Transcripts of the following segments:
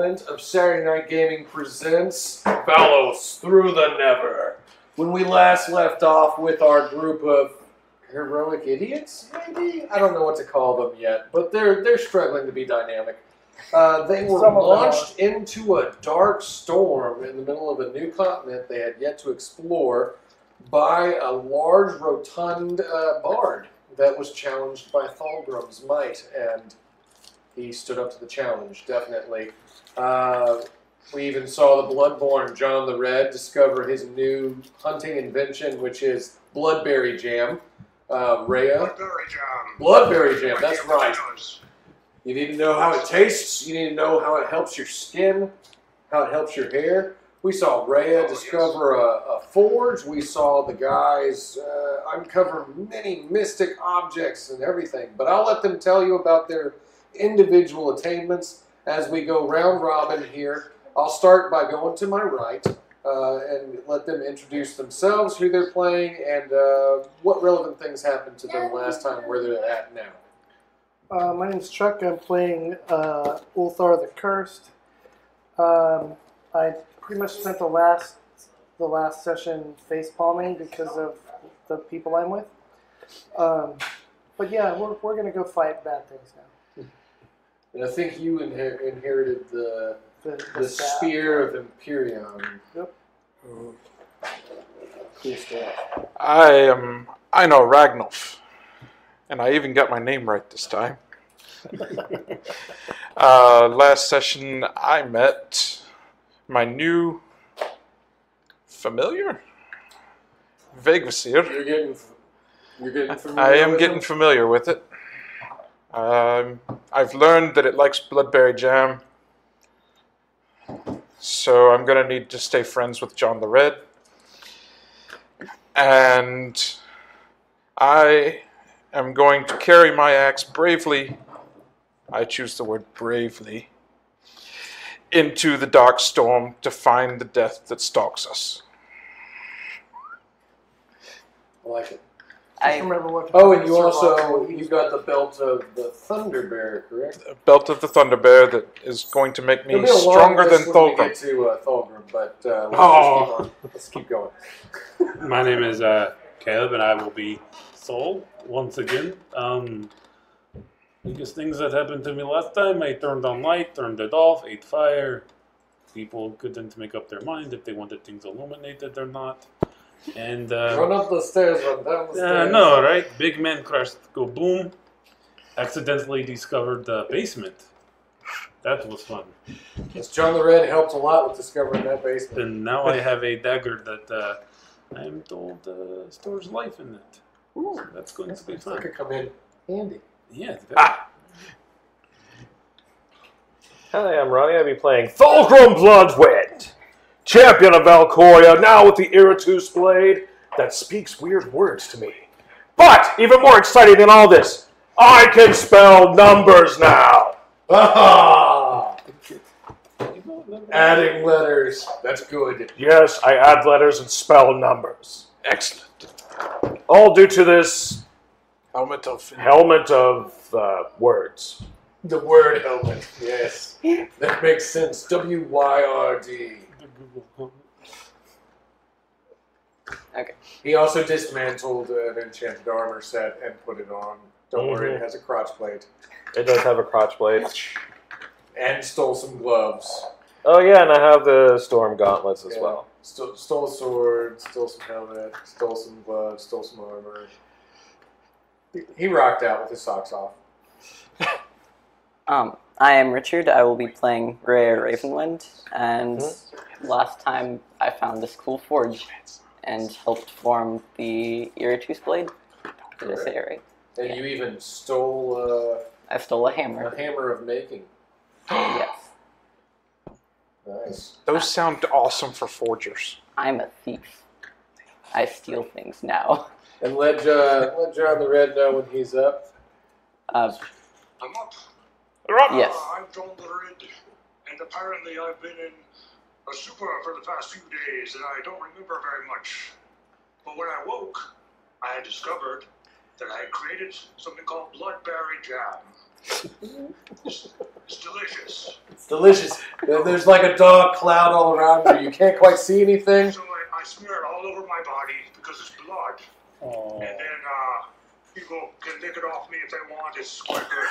installment of Saturday Night Gaming Presents Valos Through the Never. When we last left off with our group of heroic idiots, maybe? I don't know what to call them yet, but they're they're struggling to be dynamic. Uh, they were launched into a dark storm in the middle of a new continent they had yet to explore by a large, rotund uh, bard that was challenged by Thalgrim's might, and he stood up to the challenge, definitely. Uh, we even saw the Bloodborne John the Red discover his new hunting invention, which is Bloodberry Jam. Uh, Rhea. Blackberry jam. Bloodberry Jam, that's right. You need to know how it tastes. You need to know how it helps your skin, how it helps your hair. We saw Rhea Oh, discover a, a forge. We saw the guys uh, uncover many mystic objects and everything. But I'll let them tell you about their individual attainments as we go round robin here. I'll start by going to my right uh, and let them introduce themselves, who they're playing, and uh, what relevant things happened to them last time, where they're at now. Uh, my name's Chuck. I'm playing uh, Ulthar the Cursed. Um, I pretty much spent the last the last session face palming because of the people I'm with. Um, but yeah, we're, we're gonna go fight bad things now. And I think you inher- inherited the The, the staff. spear of Imperium. Yep. Cool stuff. I am Einar Ragnulf, and I even got my name right this time. uh, last session, I met my new familiar, Vegvasir. You're getting, you're getting familiar. I am with getting him? familiar with it. Um, I've learned that it likes bloodberry jam, so I'm gonna need to stay friends with John the Red. And I am going to carry my axe bravely. I choose the word bravely into the dark storm to find the death that stalks us. I like it. Just I remember what. Oh, and you also you got the belt of the Thunder Bear, correct? A belt of the Thunder Bear that is going to make me It'll be a long stronger than list when we Thulgrim. get to uh, Thulgrim, but uh, let's Oh. just keep on. Let's keep going. My name is uh, Caleb, and I will be Soul once again. Um, biggest things that happened to me last time: I turned on light, turned it off, ate fire. People couldn't make up their mind if they wanted things illuminated or not. And Run uh, up the stairs, run down the yeah, stairs. no, right? Big man crashed, go boom. Accidentally discovered the basement. That was fun. Yes, John the Red helped a lot with discovering that basement. And now I have a dagger that uh, I am told uh, stores life in it. So that's going to be That fun. could come in handy. Yeah. Hi, I'm Ronnie. I'll be playing Thulgrim Bloodwind, champion of Valcoria, now with the Iratus blade that speaks weird words to me. But even more exciting than all this, I can spell numbers now. Ah! Adding letters. That's good. Yes, I add letters and spell numbers. Excellent. All due to this Helmet of helmet of uh, words. The word helmet. Yes. That makes sense. W Y R D. Okay. He also dismantled an enchanted armor set and put it on. Don't worry, it has a crotch plate. It does have a crotch blade. And stole some gloves. Oh yeah, and I have the storm gauntlets as Yeah. well. Stole, stole a sword, stole some helmet, stole some gloves, stole some armor. He- He rocked out with his socks off. Um, I am Richard. I will be playing Rhea Ravenwind, and last time I found this cool forge and helped form the Iratus blade. Did I say it right? And Yeah. you even stole I stole a uh, hammer. a hammer of making. yes, Nice. Those sound awesome for forgers. I'm a thief. I steal things now. And let uh, let John the Red know when he's up. Uh, I'm up. Yes. Uh, I'm John the Red, and apparently I've been in a super for the past few days, and I don't remember very much. But when I woke, I had discovered that I had created something called Bloodberry Jam. It's, it's delicious. It's delicious. There's like a dark cloud all around you. You can't quite see anything. So I, I smear it all over my body because it's blood. Oh. And then uh, people can lick it off me if they want. It's quite good.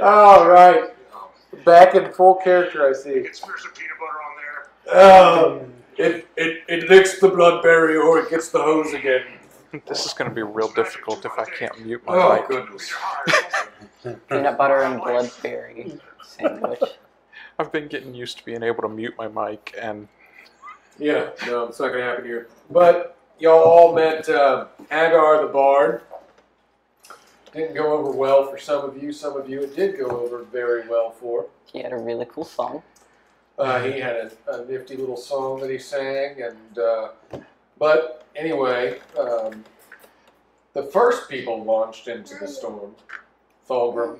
All right. You know, Back in full character, I see. you can smear some peanut butter on there. Um, it, it, it licks the blood barrier or it gets the hose again. This is going to be real difficult if I can't mute my Oh, mic. goodness. Peanut butter and blood berry sandwich. I've been getting used to being able to mute my mic, and Yeah, no, it's not going to happen here. But y'all all met uh, Hagar the Bard. Didn't go over well for some of you. Some of you it did go over very well for. He had a really cool song. Uh, he had a, a nifty little song that he sang, and uh, but anyway, um, the first people launched into the storm, Thulgrim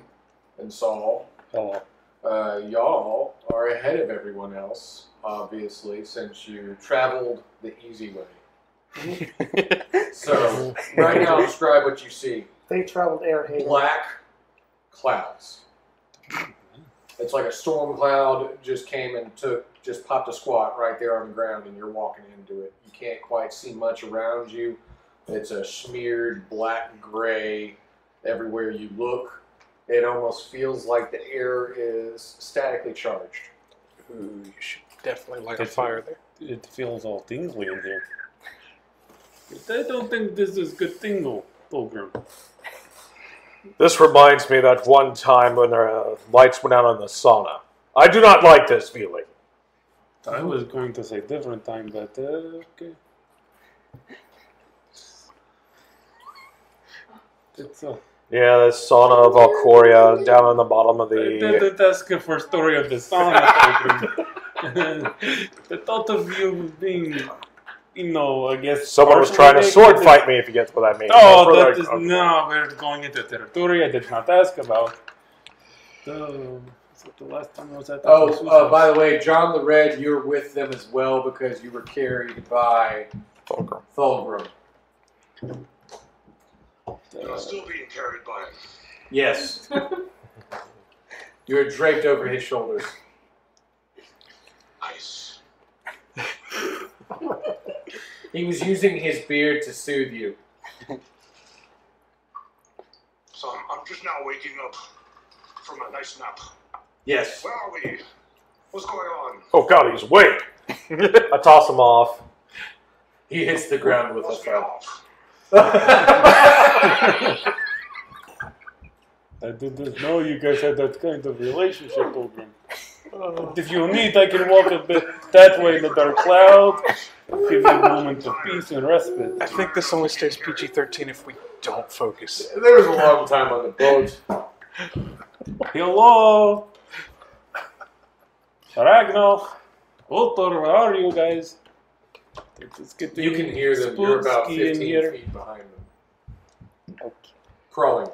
and Saul. Hello. Uh, y'all are ahead of everyone else, obviously, since you traveled the easy way. So right now, describe what you see: They traveled Airhaven. black clouds. It's like a storm cloud just came and took, just popped a squat right there on the ground, and you're walking into it. You can't quite see much around you. It's a smeared black gray everywhere you look. It almost feels like the air is statically charged. Ooh, you should definitely light a fire there. It feels all tingly in here. I don't think this is good tingle, Pilgrim. This reminds me of that one time when the uh, lights went out on the sauna. I do not like this feeling. I was going to say different time, but uh, okay. It's uh, Yeah, the sauna of Valcoria down on the bottom of the. ask you for story of the sauna, the thought of you being, you know, I guess. Someone was trying to sword is- fight me, if you get what I mean. Oh, No that further- is okay. no. We're going into territory I did not ask about. The, is it the last time I was at the Oh, uh, by the way, John the Red, you're with them as well because you were carried by Fulgrim. Thulgrim. I'm still being carried by it. Yes. you're draped over his shoulders. Ice. He was using his beard to soothe you. So I'm, I'm just now waking up from a nice nap. Yes. Where are we? What's going on? Oh god, he's awake. I toss him off. He hits the ground with a Must be thud. I didn't know you guys had that kind of relationship, Pilgrim. If you need, I can walk a bit that way in the dark cloud. Give you a moment of peace and respite. I think this only stays PG 13 if we don't focus. there was a long time on the boat. Hello! Ragnar! Ultor, where are you guys? It's getting You can hear them. You're about spooky in 15 here. feet behind them. Okay. Crawling.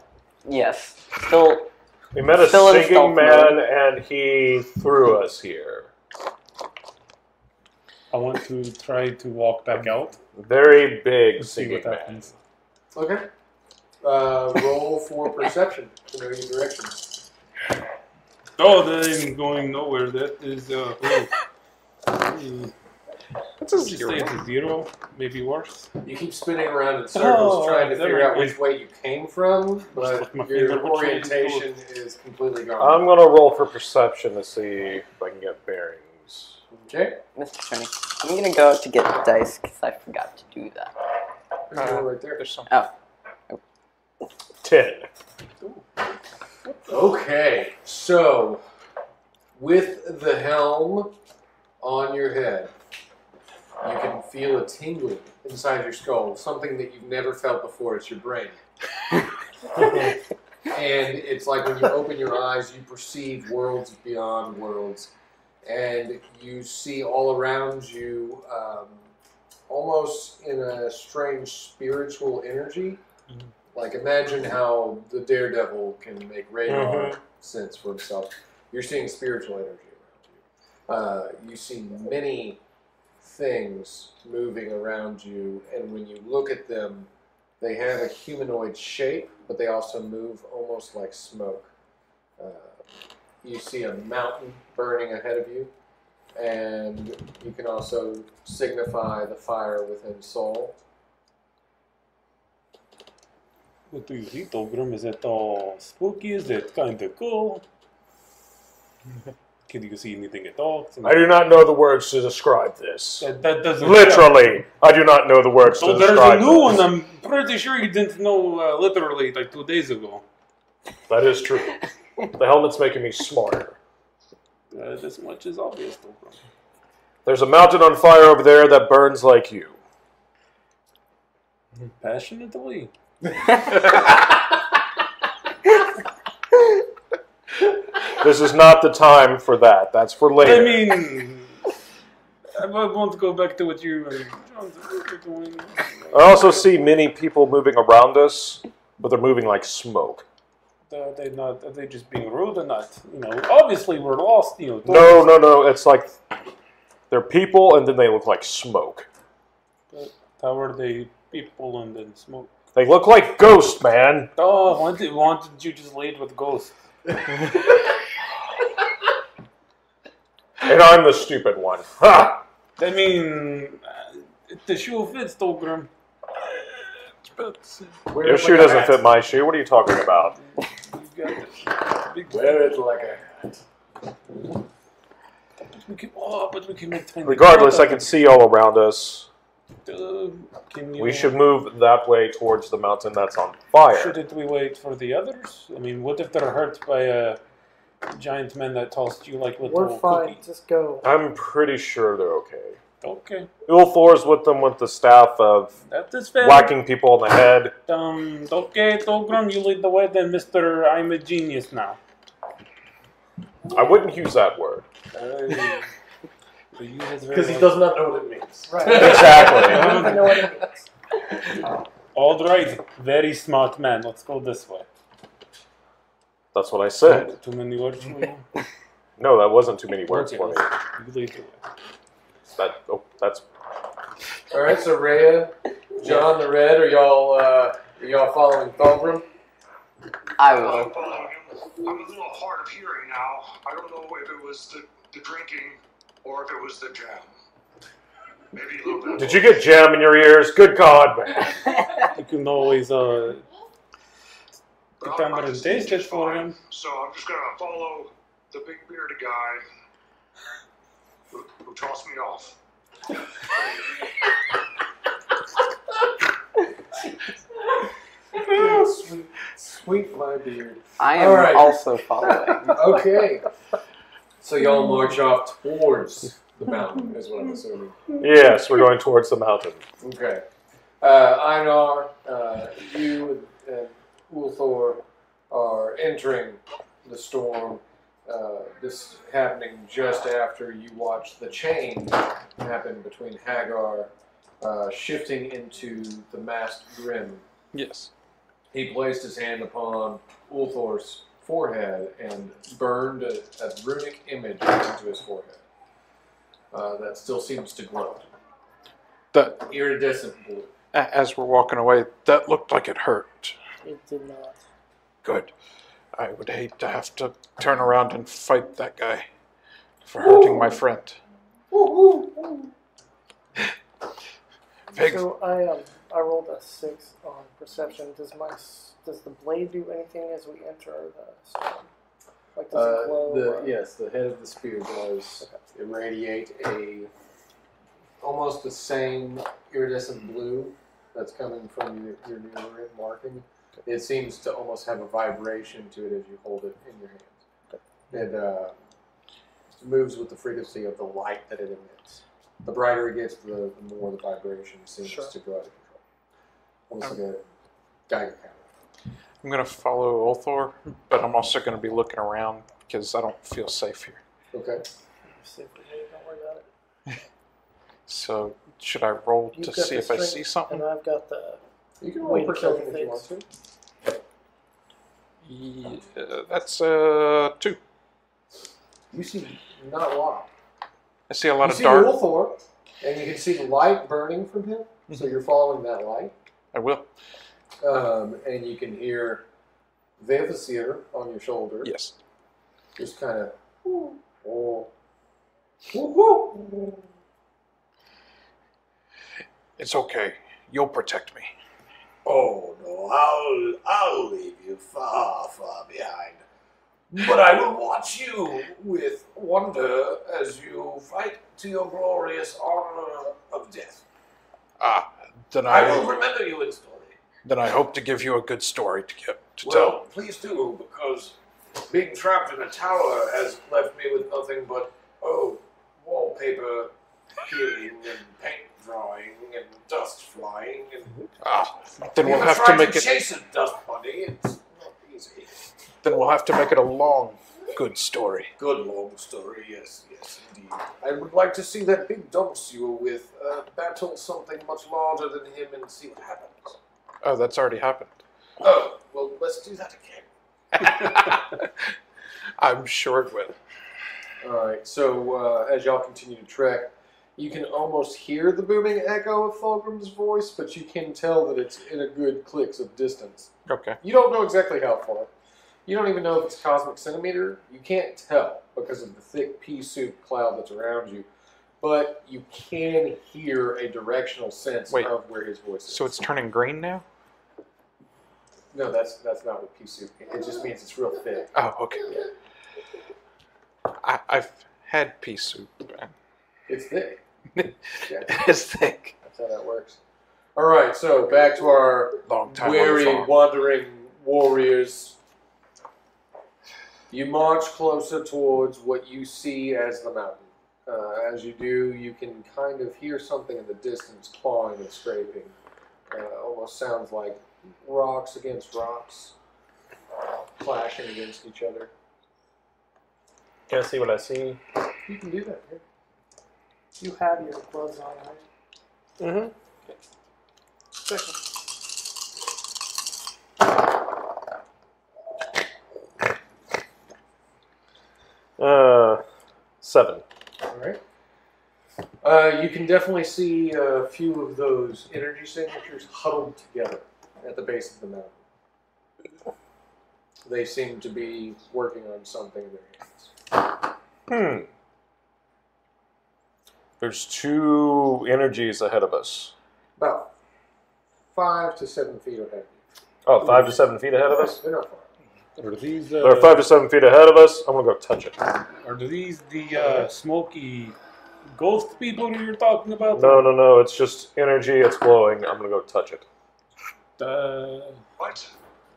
Yes. Still, We met a Still singing stealth man, and he threw us here. I want to try to walk back out Very big and see singing what man. happens. Okay. Uh, roll for perception to know your direction. Oh, that ain't going nowhere. That is, uh, oh. That's a Let's say zero. it's a zero, maybe worse. You keep spinning around in circles Oh, trying to figure we out which way you came from, but your finger, which way to go. orientation is completely gone. I'm gonna roll for perception to see if I can get bearings. okay. Mr. Tony, I'm gonna go to get the dice because I forgot to do that. There's one right there. There's some. Oh. Ten. Okay, so with the helm on your head, you can feel a tingling inside your skull, something that you've never felt before. It's your brain. and it's like when you open your eyes, you perceive worlds beyond worlds, and you see all around you um, almost in a strange spiritual energy. Like imagine how the daredevil can make radar sense for himself. You're seeing spiritual energy around you. Uh, you see many things moving around you, and when you look at them, They have a humanoid shape, but they also move almost like smoke. Uh, you see a mountain burning ahead of you, and you can also signify the fire within Soul. What do you think, Tolgrim? Is it all spooky? Is it kind of cool? Can you see anything at all? I do not know the words to describe this. That, that doesn't. Literally, I do not know the words So to there's a describe new one. I'm pretty sure you didn't know uh, literally like two days ago. That is true. The helmet's making me smarter. Uh, this much is obvious, Tolgrim. There's a mountain on fire over there that burns like you. Passionately. This is not the time for that. That's for later. I mean, I might want to go back to what you and were doing. I also see many people moving around us, but they're moving like smoke. Are they not? Are they just being rude or not? You know, obviously we're lost. You know. No, no, no. It's like they're people, and then they look like smoke. But how are they people and then smoke? They look like ghosts, man. Oh, why did, why didn't you just lead with ghosts? And I'm the stupid one. Ha! I mean, uh, the shoe fits, Tolgrim. Wear Your shoe like doesn't fit my shoe. What are you talking about? You got this. Big Wear it like a hat. We can, oh, but we can make tiny. Regardless, I can see all around us. Uh, can you, We should move that way towards the mountain that's on fire. Shouldn't we wait for the others? I mean, what if they're hurt by a giant men that tossed you like little We're fine. cookie? Just go. I'm pretty sure they're okay. Okay, Ulthor's with them with the staff of that is fair. whacking people on the head. Um, okay, Tolgrim, you lead the way then, Mister. I'm a genius now. I wouldn't use that word. Because he does not know what it means. Right. Exactly. I don't know what it means. All right, very smart man. Let's go this way. That's what I said. Too many words for you? No, that wasn't too many words Okay, for me. You lead the way. That oh, that's All right, so Rhea, John, the Red, are y'all uh, are y'all following Thulgrim? I I'm will. following him. I'm a little hard of hearing now. I don't know if it was the, the drinking or if it was the jam. Maybe a little bit. Did you get jam in your ears? Good God, man. You can always uh, But get I'm- there I'm and taste it just for him. So I'm just gonna follow the big bearded guy who, who tossed me off. sweet, sweet my beard. I am All right. also following. Okay. So y'all march off towards the mountain, is what I'm assuming. Yes, we're going towards the mountain. Okay. Uh, Einar, uh, you and, and Ulthor are entering the storm. Uh, this happening just after you watch the change happen between Hagar uh, shifting into the masked grim. Yes. He placed his hand upon Ulthor's forehead and burned a, a runic image into his forehead. Uh, that still seems to glow. That Iridescent blue. a- as we're walking away, that looked like it hurt. It did not. Good. I would hate to have to turn around and fight that guy for hurting my friend. Pig. So I um I rolled a six on perception. Does my s- does the blade do anything as we enter the storm? Like does Uh, it glow? the or- yes, the head of the spear does irradiate a almost the same iridescent blue that's coming from your, your near marking. It seems to almost have a vibration to it as you hold it in your hand. It uh, moves with the frequency of the light that it emits. The brighter it gets, the, the more the vibration seems Sure. to go out of control. Almost like a Geiger counter. I'm going to follow Ulthor, but I'm also going to be looking around because I don't feel safe here. Okay. See if we need it, Don't worry about it. So, should I roll You've to got see the if I see something? And I've got the You can roll Way to perception if you want to. Yeah, that's uh, two. You see not a lot. I see a lot you of see dark. Ulthor, and you can see the light burning from him. So you're following that light. I will. Um, and you can hear Vevasir on your shoulder. Yes. Just kind of. Oh. It's okay. You'll protect me. Oh no, I'll I'll leave you far, far behind. But I will watch you with wonder as you fight to your glorious honor of death. Ah, then I I, will remember you in story. then I hope to give you a good story to get to Well, tell. please do, because being trapped in a tower has left me with nothing but oh, wallpaper peeling and paint and dust flying and Ah, then we'll have to make to it. chase a dust bunny. It's not easy. Then we'll have to make it a long, good story. Good long story, yes, yes, indeed. I would like to see that big dunce you were with uh, battle something much larger than him and see what happens. Oh, that's already happened. Oh, well, let's do that again. I'm sure it will. All right. So uh, as y'all continue to trek, you can almost hear the booming echo of Fulgrim's voice, but you can tell that it's in a good clicks of distance. Okay. You don't know exactly how far. You don't even know if it's cosmic centimeter. You can't tell because of the thick pea soup cloud that's around you. But you can hear a directional sense Wait. of where his voice is. So it's turning green now? no, that's that's not what pea soup. It just means it's real thick. Oh, okay. I, I've had pea soup. It's thick. It's thick. That's how that works. All right. So back to our Long time on weary, the farm. wandering warriors. You march closer towards what you see as the mountain. Uh, as you do, you can kind of hear something in the distance clawing and scraping. Uh, almost sounds like rocks against rocks, clashing against each other. Can I see what I see? You can do that. Yeah. You have your gloves on, right? Mm-hmm. Second. Uh, seven. All right. Uh, you can definitely see a few of those energy signatures huddled together at the base of the mountain. They seem to be working on something in their hands. Hmm. There's two energies ahead of us. About five to seven feet ahead. Oh, five to seven feet ahead of us. They're not far. Are these They're uh, five to seven feet ahead of us. I'm gonna go touch it. are these the uh, smoky ghost people you were talking about? No, no, no. It's just energy. It's glowing. I'm gonna go touch it. Uh, What?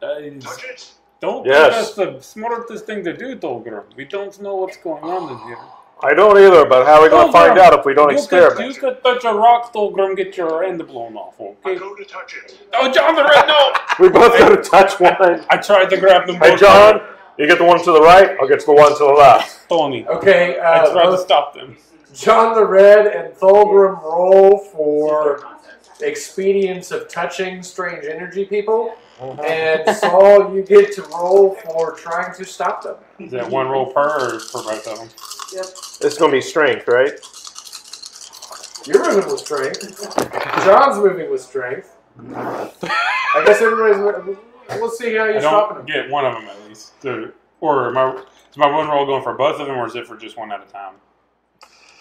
Touch it? don't Yes. think that's the smartest thing to do, Tolgrim. We don't know what's going on in here. I don't either, but how are we gonna find out if we don't you experiment? Could, you could touch a rock, Tolgrim, get your end blown off, I okay? go to touch it. Oh, John the Red, no! We both gotta touch one. I tried to grab them Hey. John, you get the one to the right. I'll get to the one to the left. Tony. Okay, I uh, tried to stop them. John the Red and Thulgrim roll for expedience of touching strange energy people. And Saul, you get to roll for trying to stop them. Is that one roll per or for both of them? It's gonna be strength, right? You're moving with strength. John's moving with strength. I guess everybody's. We'll see how you're stopping them. get one of them at least. The- or am I, is my one roll going for both of them, or is it for just one at a time?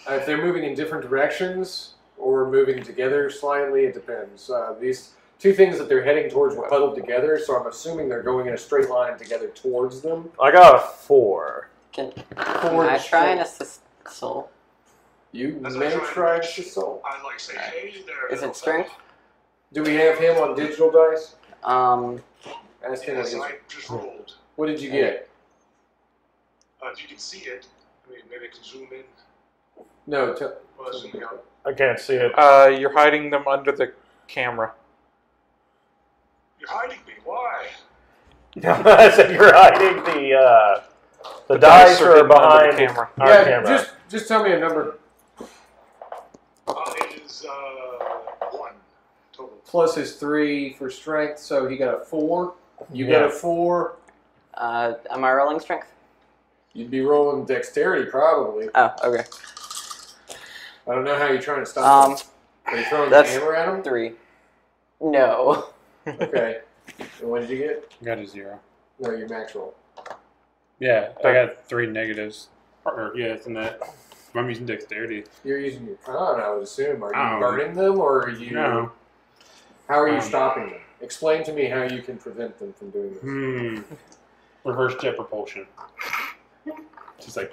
Uh, if they're moving in different directions or moving together slightly, it depends. Uh, these two things that they're heading towards were huddled together, so I'm assuming they're going in a straight line together towards them. I got a four. Can, can I try and assist Soul? You As I may try try to to soul. I like say, hey there. Is it strength? Do we have him on digital dice? Um, Ask him what, Yes, I just rolled. what did you get? Uh, if you can see it, I mean, maybe I can zoom in. No, t- Well, zoom out. I can't see it. Uh, you're hiding them under the camera. You're hiding me. Why? I said you're hiding the uh, the, The dice, dice are are behind the camera. our yeah, camera. just just tell me a number Uh, it is uh, one total. plus his three for strength, so he got a four. You got a four. uh, am I rolling strength? You'd be rolling dexterity probably. Oh, okay. I don't know how you're trying to stop Um, them. Are you throwing that's- the hammer at him? three. No. Okay. and what did you get? You Got a zero. No, your max roll. Yeah, I got three negatives. Or, yeah, it's in that. I'm using dexterity. You're using your con, I would assume. Are you Oh. burning them, or are you? No. How are you Um, stopping them? Explain to me how you can prevent them from doing this. Hmm. Reverse jet propulsion. Just like.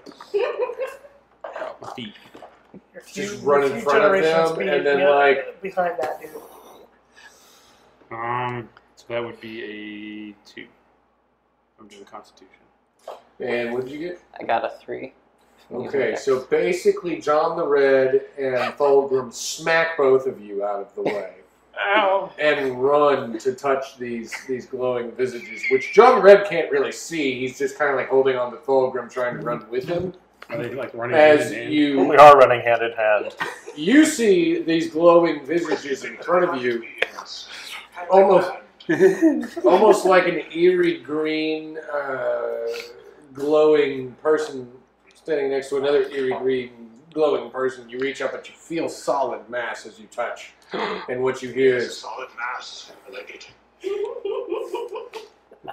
Out my feet. Your Just few- run in few front of generations them be- and then, be- like- behind that dude. Um, so that would be a two. I'm doing Constitution. And what did you get? I got a three. Okay, so basically, John the Red and Thulgrim smack both of you out of the way Ow! and run to touch these these glowing visages, which John the Red can't really see. He's just kind of like holding on to Thulgrim, trying to run with him. Are they like running As hand in hand? you We are running hand in hand. you see these glowing visages in front of you, almost almost like an eerie green uh, glowing person standing next to another eerie green glowing person. You reach up, but you feel solid mass as you touch, and what you hear is. solid mass. I like it.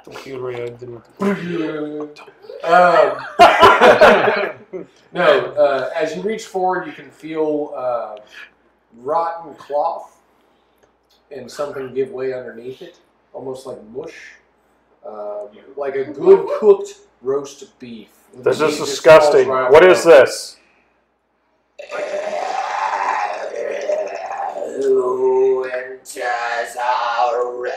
Computer, I didn't- Um, no, uh, as you reach forward, you can feel uh, rotten cloth and something give way underneath it, almost like mush, um, like a good cooked roast beef. This is disgusting. falls right What off is the this? Who enters our realm?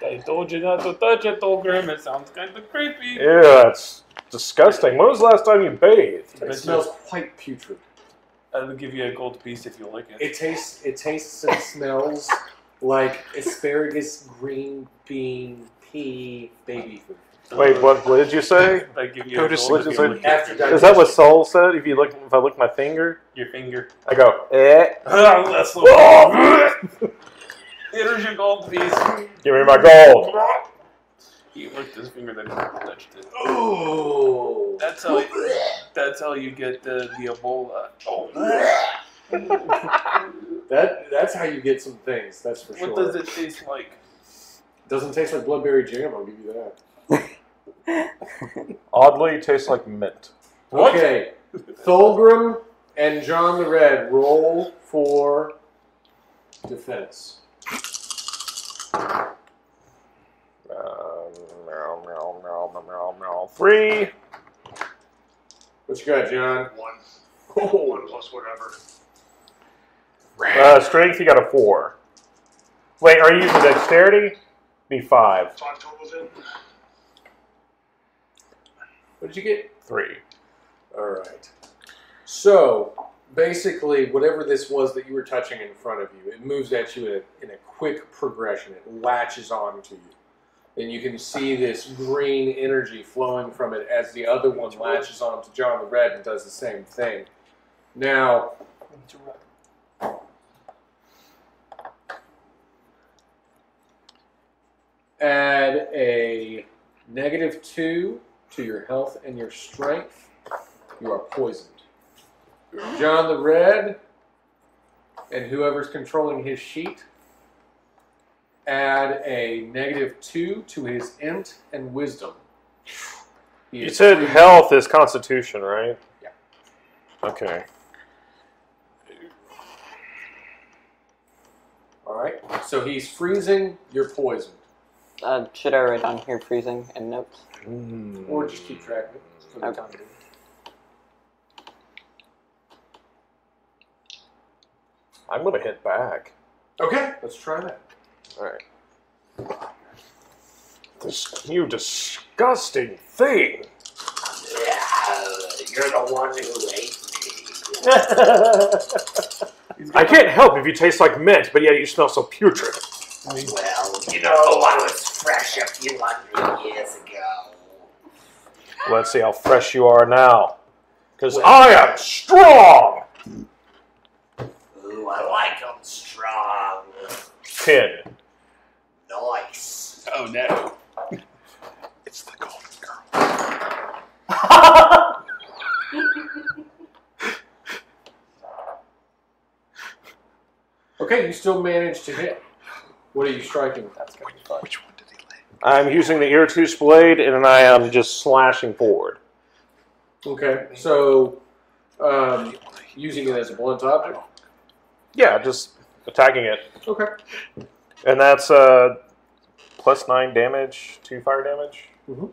I told you not to touch it, Tolgrim. It sounds kind of creepy. Yeah, it's disgusting. When was the last time you bathed? It smells quite putrid. I'll give you a gold piece if you like it. It tastes. It tastes and smells like asparagus, green bean, pea, baby food. Wait, what? What did you say? I give you Go a to gold you What like is. After Is that what Soul said? If you look, if I look my finger, Your finger. I go. Eh. Ah, that's the Here's your gold piece. Give me my gold. He licked his finger, then he touched it. Oh, That's how. That's how you get the the Ebola. Oh. That that's how you get some things. That's for sure. What does it taste like? Doesn't taste like bloodberry jam. I'll give you that. Oddly, it tastes like mint. What? Okay, Thulgrim and John the Red roll for defense. Meow, meow, meow, meow, meow, meow. Three. What you got, John? One. Oh, One plus whatever. Uh, strength, you got a four. Wait, are you using dexterity? Be five. Five total then. what did you get? Three. All right. So basically, whatever this was that you were touching in front of you, it moves at you in a, in a quick progression. It latches on to you. And you can see this green energy flowing from it as the other one latches on to John the Red and does the same thing. Now, add a negative two to your health and your strength. You are poisoned. John the Red and whoever's controlling his sheet add a negative two to his int and wisdom. He You is said free- health is constitution, right? Yeah. Okay. All right. So he's freezing. You're poisoned, Uh, should I write on here freezing and notes? or just keep track of it for the Okay. time being. I'm gonna hit back. Okay. Let's try that. All right. This you disgusting thing. You're the one who ate me. I can't help if you taste like mint, but yet you smell so putrid. Well, you know, I was fresh a few hundred years ago. Let's see how fresh you are now. Because Well- I am strong! Ooh, I like like 'em strong. Ten. Nice. Oh no. It's the golden girl. Okay, you still managed to hit. What are you striking? That's gonna be fun. I'm using the ear tooth blade, and I am just slashing forward. Okay, so um, using it as a blunt object. Yeah, just attacking it, Okay. and that's uh, plus nine damage, two fire damage. Mhm.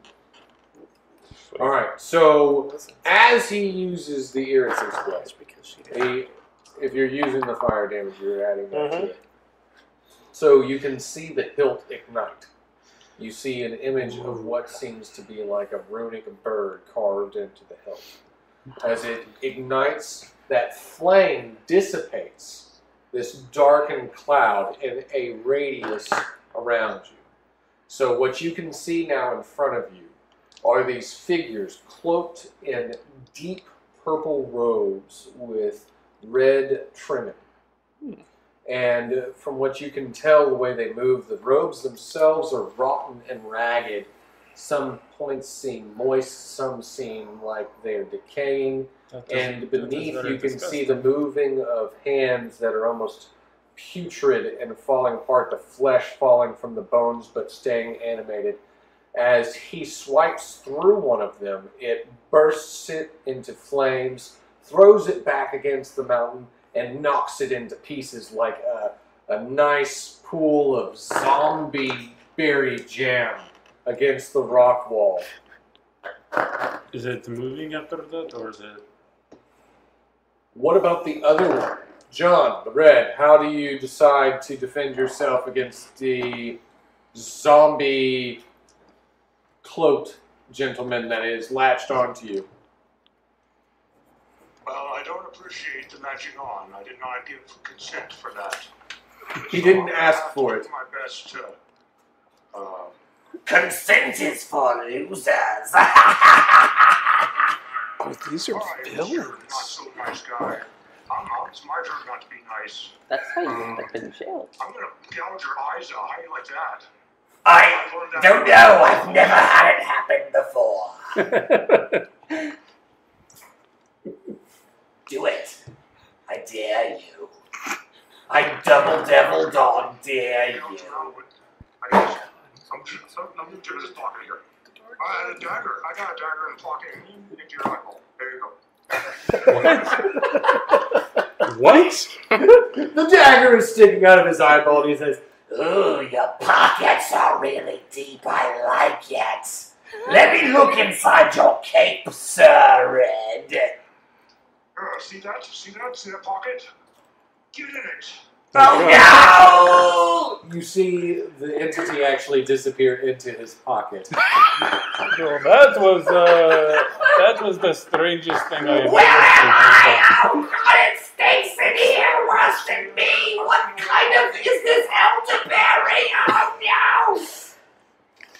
All right. So as he uses the irritant blade, he, if you're using the fire damage, you're adding that to Mhm. it. So you can see the hilt ignite. You see an image of what seems to be like a runic bird carved into the hilt. As it ignites, that flame dissipates this darkened cloud in a radius around you. So what you can see now in front of you are these figures cloaked in deep purple robes with red trimming. Hmm. And from what you can tell, the way they move, the robes themselves are rotten and ragged. Some points seem moist, some seem like they're decaying. And beneath, you can see the moving of hands that are almost putrid and falling apart, the flesh falling from the bones but staying animated. As he swipes through one of them, it bursts it into flames, throws it back against the mountain, and knocks it into pieces like a, a nice pool of zombie berry jam against the rock wall. Is it moving after that, or is it? What about the other one? John, the red, how do you decide to defend yourself against the zombie cloaked gentleman that is latched onto you? Well, I don't appreciate the matching on. I did not give consent for that. He didn't So ask for it. My best to. Uh, Consent is for losers. Oh, these are Alright, you're not villains. so nice guy. I'm not. It's my turn not to be nice. That's how you end up in jail. I'm gonna gouge your eyes out. How do you like that? I learned that don't know. I've never had it happen before. Do it. I dare you. I double devil dog dare You know, you. it's around with- I guess. I'm just. I'm, I'm just talking here. I had a dagger. I got a dagger and pocket into your eyeball. There you go. What? The dagger is sticking out of his eyeball and he says, Ooh, your pockets are really deep. I like it. Let me look inside your cape, Sir Red. Uh, see that? See that? See that pocket? Get in it. Oh no! You see the entity actually disappear into his pocket. Well, that was uh, that was the strangest thing I've no! Where am I? ever seen. Oh God, it stinks in here worse than me. What kind of is this elderberry? Oh no!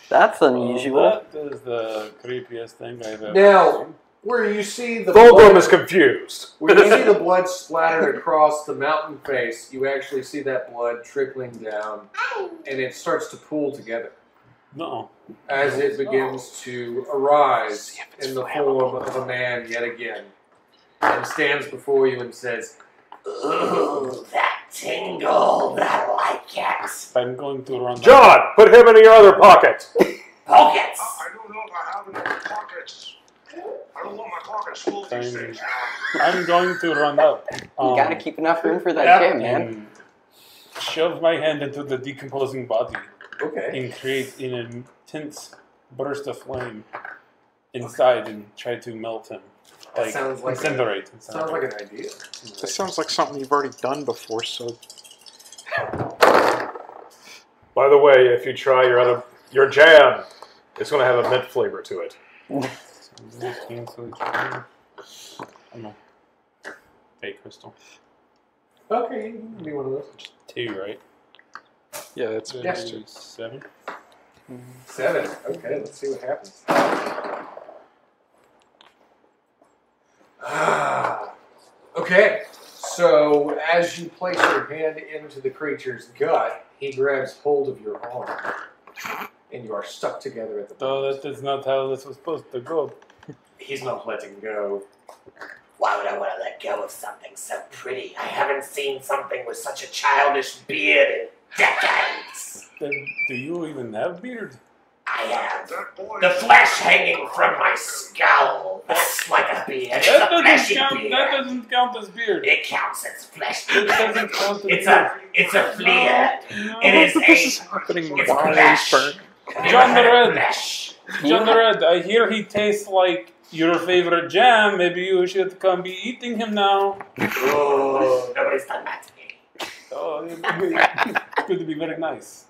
That's Well, unusual. that is the creepiest thing I've ever Now- seen. Where you see the Fulgrim blood- is confused. When you see the blood splattered across the mountain face, you actually see that blood trickling down, and it starts to pool together No. as it begins to arise in the form of a man yet again, and stands before you and says, Ooh, that tingle. that like it. I'm going to run. John, put him in your other pocket. Pockets. I, I don't know if I have enough pockets. I don't want my pockets full these days. I'm going to run up. You um, gotta keep enough room for that yeah, gym, man. shove my hand into the decomposing body "Okay." and create an intense burst of flame inside and try to melt him. That Like sounds like a- Sounds like an idea. This sounds like something you've already done before, so By the way, if you try your other your jam, it's going to have a mint flavor to it. I'm a fake crystal. Okay, you can be one of those. Two, right? yeah, that's Yeah. Two, Seven. Seven. Okay, let's see what happens. Ah. Okay, so as you place your hand into the creature's gut, he grabs hold of your arm, and you are stuck together at the No, bone. that is not how this was supposed to go. He's not letting go. Why would I want to let go of something so pretty? I haven't seen something with such a childish beard in decades. Then do you even have beard? I have the flesh hanging from my skull. That's like a beard. It's That a doesn't fleshy count. beard. That doesn't count as beard. It counts as flesh. It doesn't count as It's beard. a it's a flea. No. It is This is a happening it's flesh. He's. John the Red. John the Red, I hear he tastes like your favorite jam. Maybe you should come be eating him now. Oh, nobody's done that to me. Oh, it's good- to be very nice.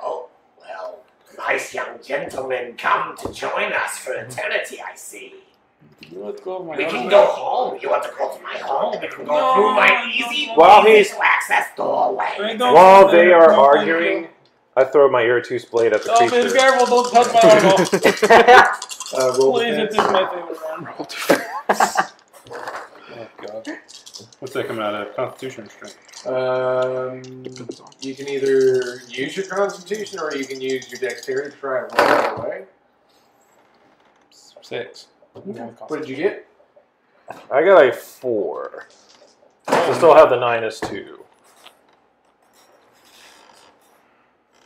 Oh, well, nice young gentlemen come to join us for eternity, I see. You want to go my We house? can go home. You want to go to my home? We can go No, through my no, easy, no. While easy he's- to access doorway. While they are No, thank arguing, I throw my Iratus blade at the Oh, be creature. careful! Don't touch my armor. Uh, roll Please, it defense. is my favorite armor. Oh God. What's that coming out of? Constitution or strength? Um, you can either use your constitution or you can use your dexterity to try and run it away. Six. What did you get? I got a four. I still have the nine as two.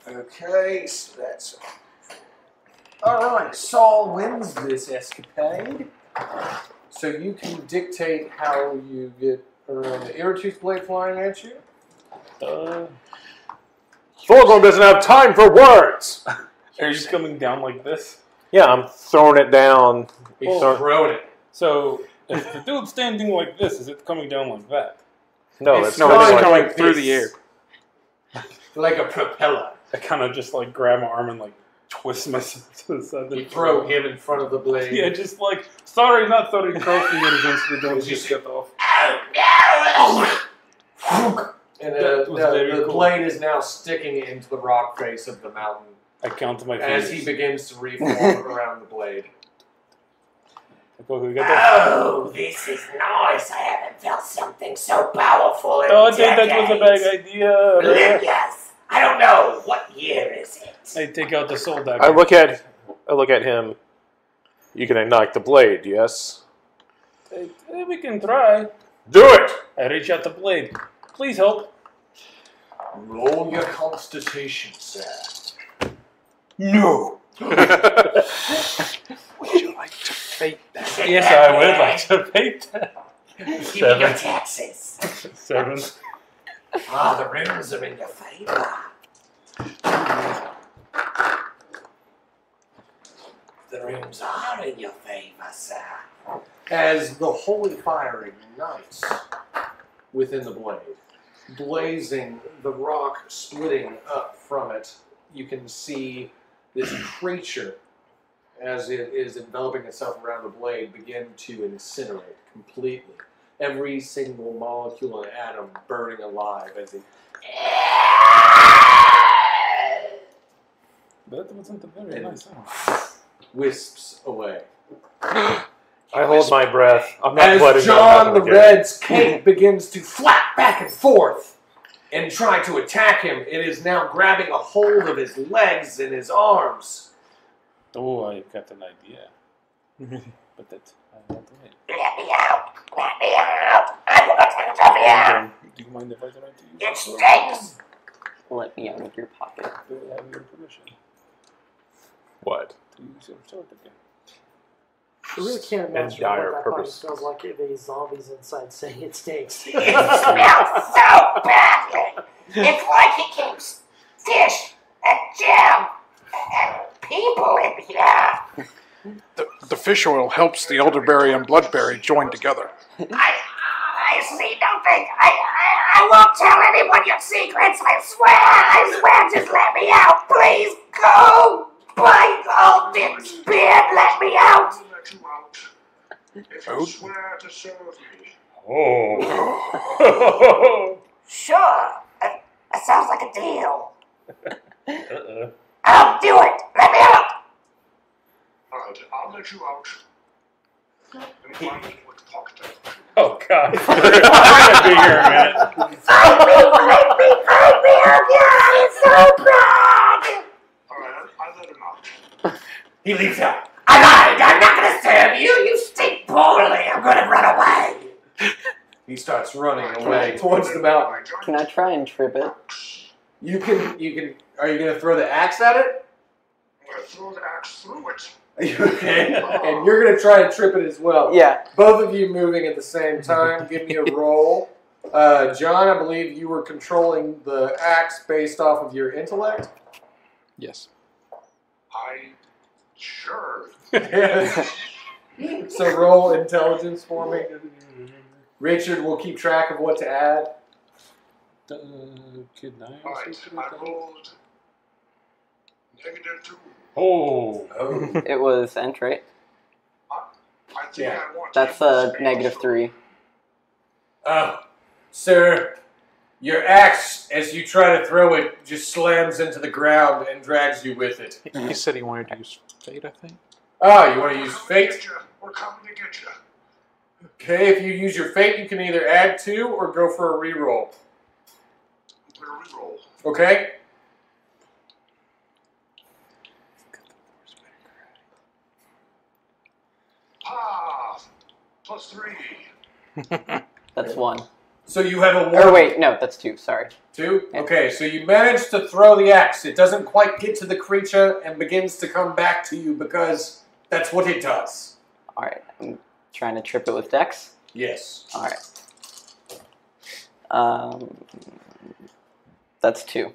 Okay, so that's. Alright, Saul wins this escapade. So you can dictate how you get around the Iratus blade flying at you. Uh, Thorgrim doesn't have time for words. are you just coming down like this? Yeah, I'm throwing it down. He's Oh. throwing it. So, if the dude's standing like this, is it coming down like that? No, It's that's No, it's coming like through this. the air. Like a propeller. I kind of just like grab my arm and like twist myself to the side. You throw him in front of the blade. Yeah, just like sorry, not sorry. Cross fingers against the door. Just get off. And uh, was the, the cool. blade is now sticking into the rock face of the mountain I count to my as he begins to reform around the blade. Okay, we got that. Oh, this is nice. I haven't felt something so powerful in Oh, I think that was a bad idea. Yes. I don't know. What year is it? I take out the soul dagger. I look at I look at him. You can ignite the blade, yes? Eh, we can try. Do it! I reach out the blade. Please help. Roll your constitution, sir. No. Would you like to fake that? Yes, I would like to pay that. Give me your Seven. taxes. Seven. Ah, the runes are in your favor. The runes are in your favor, sir. As the holy fire ignites within the blade, blazing, the rock splitting up from it, you can see this creature, as it is enveloping itself around the blade, begin to incinerate completely. Every single molecule and atom burning alive as it That wasn't a very And- nice sound. wisps away. I hold my breath. I'm not As letting John the again. Red's cape begins to flap back and forth and try to attack him, it is now grabbing a hold of his legs and his arms. Oh, I've got an idea. but that I want to wait. Let me out! Let me out! I'm gonna take you Um, Do you mind if I try to use It stinks! Let me out of your pocket. Do I have your permission What? to use your sword again? I really can't And imagine dire what that purpose. purpose. smells like if a zombies inside saying it stinks. It smells so badly! It's like he keeps fish and jam and people in here! The, the fish oil helps the elderberry and bloodberry join together. I, I see nothing! I, I, I won't tell anyone your secrets! I swear! I swear! Just let me out! Please go! By Alden's beard, let me out! I'll let you out. If Oh. you swear to serve me. Oh. Sure, that, that sounds like a deal. uh-uh. I'll do it! Let me out! Alright, I'll let you out. And find out what pocket Oh God! We're gonna be here a minute. Find me! Find me! Find me! Oh God! It's so bad! Alright, I let him out. He leaves out. I lied! I'm not gonna serve you! You stink poorly! I'm gonna run away! He starts running away towards the mountain. Can I try and trip it? You can, you can. Are you gonna throw the axe at it? I'm gonna throw the axe through it. Are you okay? and you're gonna try and trip it as well. Yeah. Both of you moving at the same time. Give me a roll. Uh, John, I believe you were controlling the axe based off of your intellect. Yes. I sure. so roll intelligence for me. Richard will keep track of what to add. Uh, kid nine. All right, I rolled negative two. Oh. Oh. It was ent, right? I think Yeah, I want. That's a use negative three. Uh, sir, your axe, as you try to throw it, just slams into the ground and drags you with it. He said he wanted to use fate, I think. Oh, you want to use We're to fate? We're coming to get you. Okay, if you use your fate, you can either add two or go for a reroll. I'm reroll. Okay? Ha! Plus three. That's one. So you have a Or wait, no, that's two. Sorry. Two? Yeah. Okay, so you manage to throw the axe. It doesn't quite get to the creature and begins to come back to you because that's what it does. All right. I'm trying to trip it with Dex. Yes. All right. Um, that's two.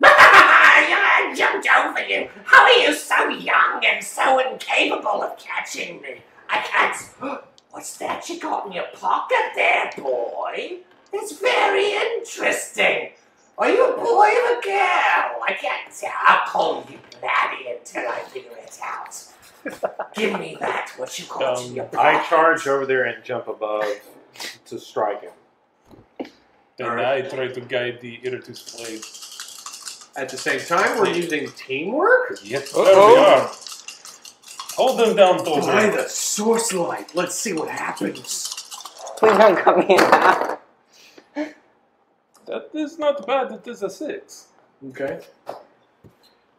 I jumped over you. How are you so young and so incapable of catching me? I can't. What's that you got in your pocket there, boy? It's very interesting. Are you a boy or a girl? I can't tell. I'll call you Laddie until I figure it out. Give me that, what you got in Um, your I charge over there and jump above to strike him. And Alright. I try to guide the Iratus blade. At the same time, we're using teamwork? Yes, Uh-oh. there we are. Hold them down, By Thor. the source light. Let's see what happens. Please don't cut me in half. That is not bad. It is a six. Okay.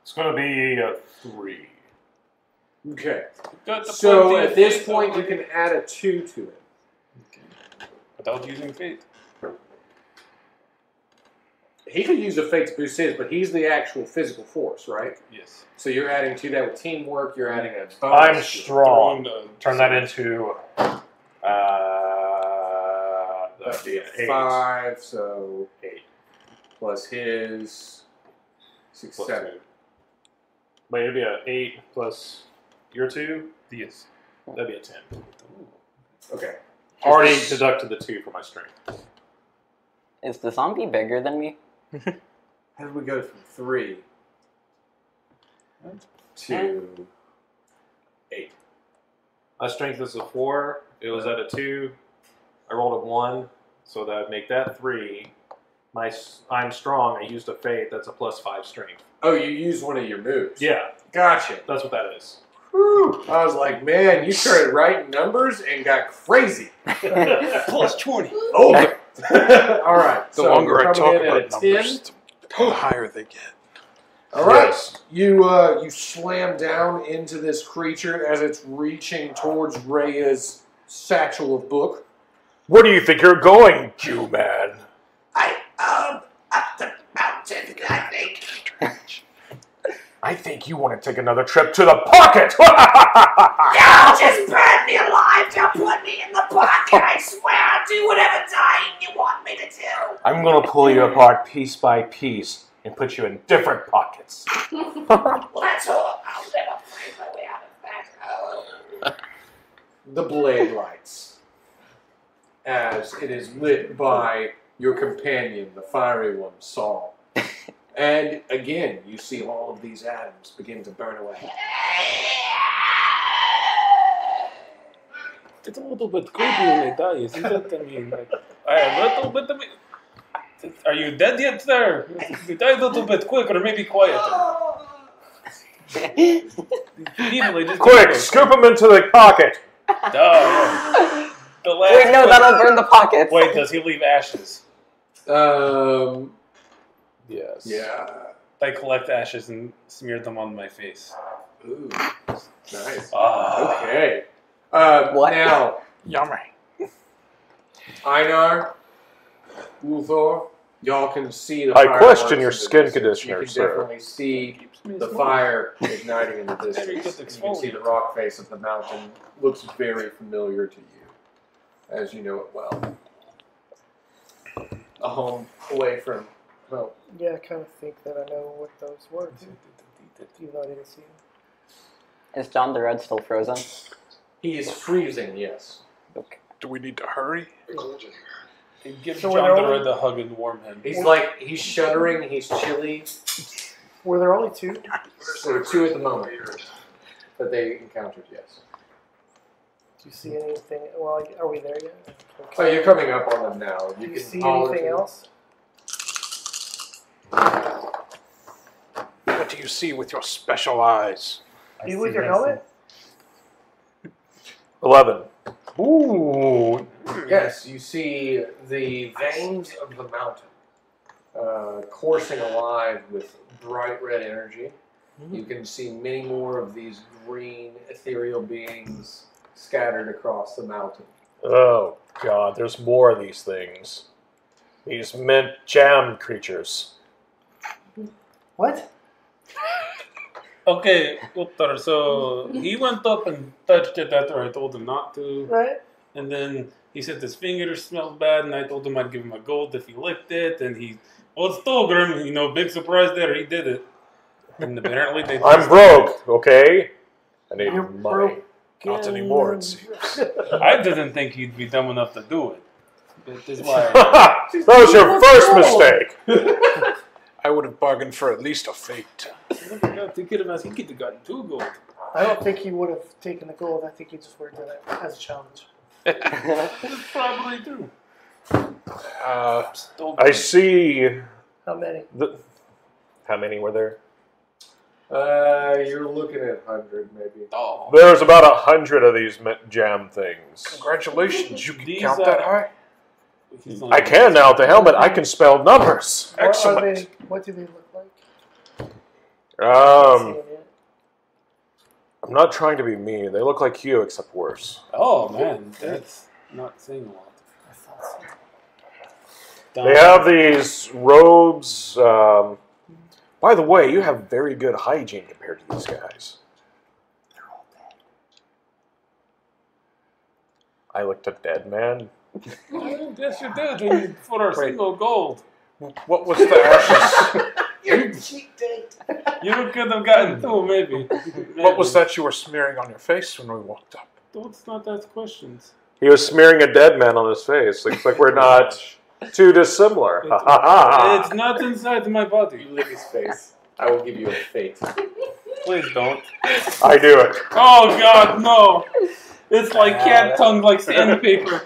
It's going to be a three. Okay. So at this point, you can add a two to it. Without using fate. He could use a fate to boost his, but he's the actual physical force, right? Yes. So you're adding to that with teamwork. You're adding a bonus. I'm to strong. Throwing, Turn that into uh, That'd be a eight. five, so Eight. plus his six, Plus seven. two. Wait, it'd be a eight plus your two. Yes. That'd be a ten. Okay. Already deducted the two for my strength. Is the zombie bigger than me? How did we go from three to eight? My strength is a four. It was at a two. I rolled a one, so that would make that three. My s- I'm strong. I used a fate. That's a plus five strength. Oh, you used one of your moves. Yeah, Gotcha. that's what that is. Whew. I was like, man, you started writing numbers and got crazy. Plus 20. Oh. All right. The so longer I talk in at about a 10. the higher they get. All right. Yes. You uh, you slam down into this creature as it's reaching towards Rhea's satchel of book. Where do you think you're going, Jew man? I, um, up the mountain, I think. I think you want to take another trip to the pocket. Y'all just burn me alive. Don't put me in the pocket. I swear I'll do whatever dying you want me to do. I'm gonna pull you apart piece by piece and put you in different pockets. Let's hope I'll never find my way out of that hole. The blade lights as it is lit by your companion, the fiery one, Saul. And again, you see all of these atoms begin to burn away. It's a little bit creepy when they die, isn't it? I mean, like, a little bit. I mean, are you dead yet, there? You die a little bit quicker, maybe quieter. Evenly, just Quick, scoop him into the pocket. Duh. The last Wait, no, that'll burn the pockets. Wait, does he leave ashes? Um, Yes. yeah. I collect ashes and smear them on my face. Ooh, nice. Ah. Okay. Uh, What? Now, Yummy. Einar, Ulthor, y'all can see the I fireworks question your in the skin distance. conditioner, You can sir. definitely see the fire igniting in the distance. You can see the rock face of the mountain. Looks very familiar to you, as you know it well. A home away from home. Yeah, I kind of think that I know what those words. too, even though I didn't see them. Is John the Red still frozen? He is freezing, yes. Do we need to hurry? Cold in here. Give So John when the they're Red a hug and warm him. He's like, he's shuddering, he's chilly. Were there only two? There are two at the moment that they encountered, yes. Do you see anything? Well, are we there yet? Oh, you're coming up on them now. Do You you can see holler anything to- else? What do you see with your special eyes? You with your helmet? Eleven. Ooh, yes, you see the veins of the mountain uh, coursing alive with bright red energy. You can see many more of these green ethereal beings scattered across the mountain. Oh God, there's more of these things. These mint jam creatures. What? Okay, Uttar, so he went up and touched it after I told him not to. Right? And then he said his fingers smelled bad, and I told him I'd give him a gold if he licked it. And he, well, it's Tolgrim, you know, big surprise there, he did it. And apparently they. I'm broke. Okay. I need You're money. broke. Not anymore, it seems. I didn't think he'd be dumb enough to do it. That is why. that was your first mistake. I would have bargained for at least a fate. Look at that, he could have asked, he could have gotten two gold. I don't think he would have taken the gold. I think he just would have done it as a challenge. Probably do. Uh, I see. How many? The, how many were there? Uh, you're looking at 100 maybe. Oh. There's about a hundred of these mint jam things. congratulations, you can These, count that high? He's I can now with the helmet. I can spell numbers. What are Excellent. they? What do they look like? Um, See 'em yet. I'm not trying to be mean. They look like you, except worse. Oh man, that's not saying a lot. I thought so. Dumb. They have these robes. Um, by the way, you have very good hygiene compared to these guys. They're all dead. I looked a dead man. yes, you did. and For a single gold, What was the ashes? Your cheat date. you could have gotten two, maybe. what was that you were smearing on your face when we walked up? Let's not ask questions. He was smearing a dead man on his face. Looks like we're not too dissimilar. It's not inside my body. You body. lick his face. I will give you a fate. Please don't. I do it. Oh God, no! It's like cat uh, tongue, like sandpaper.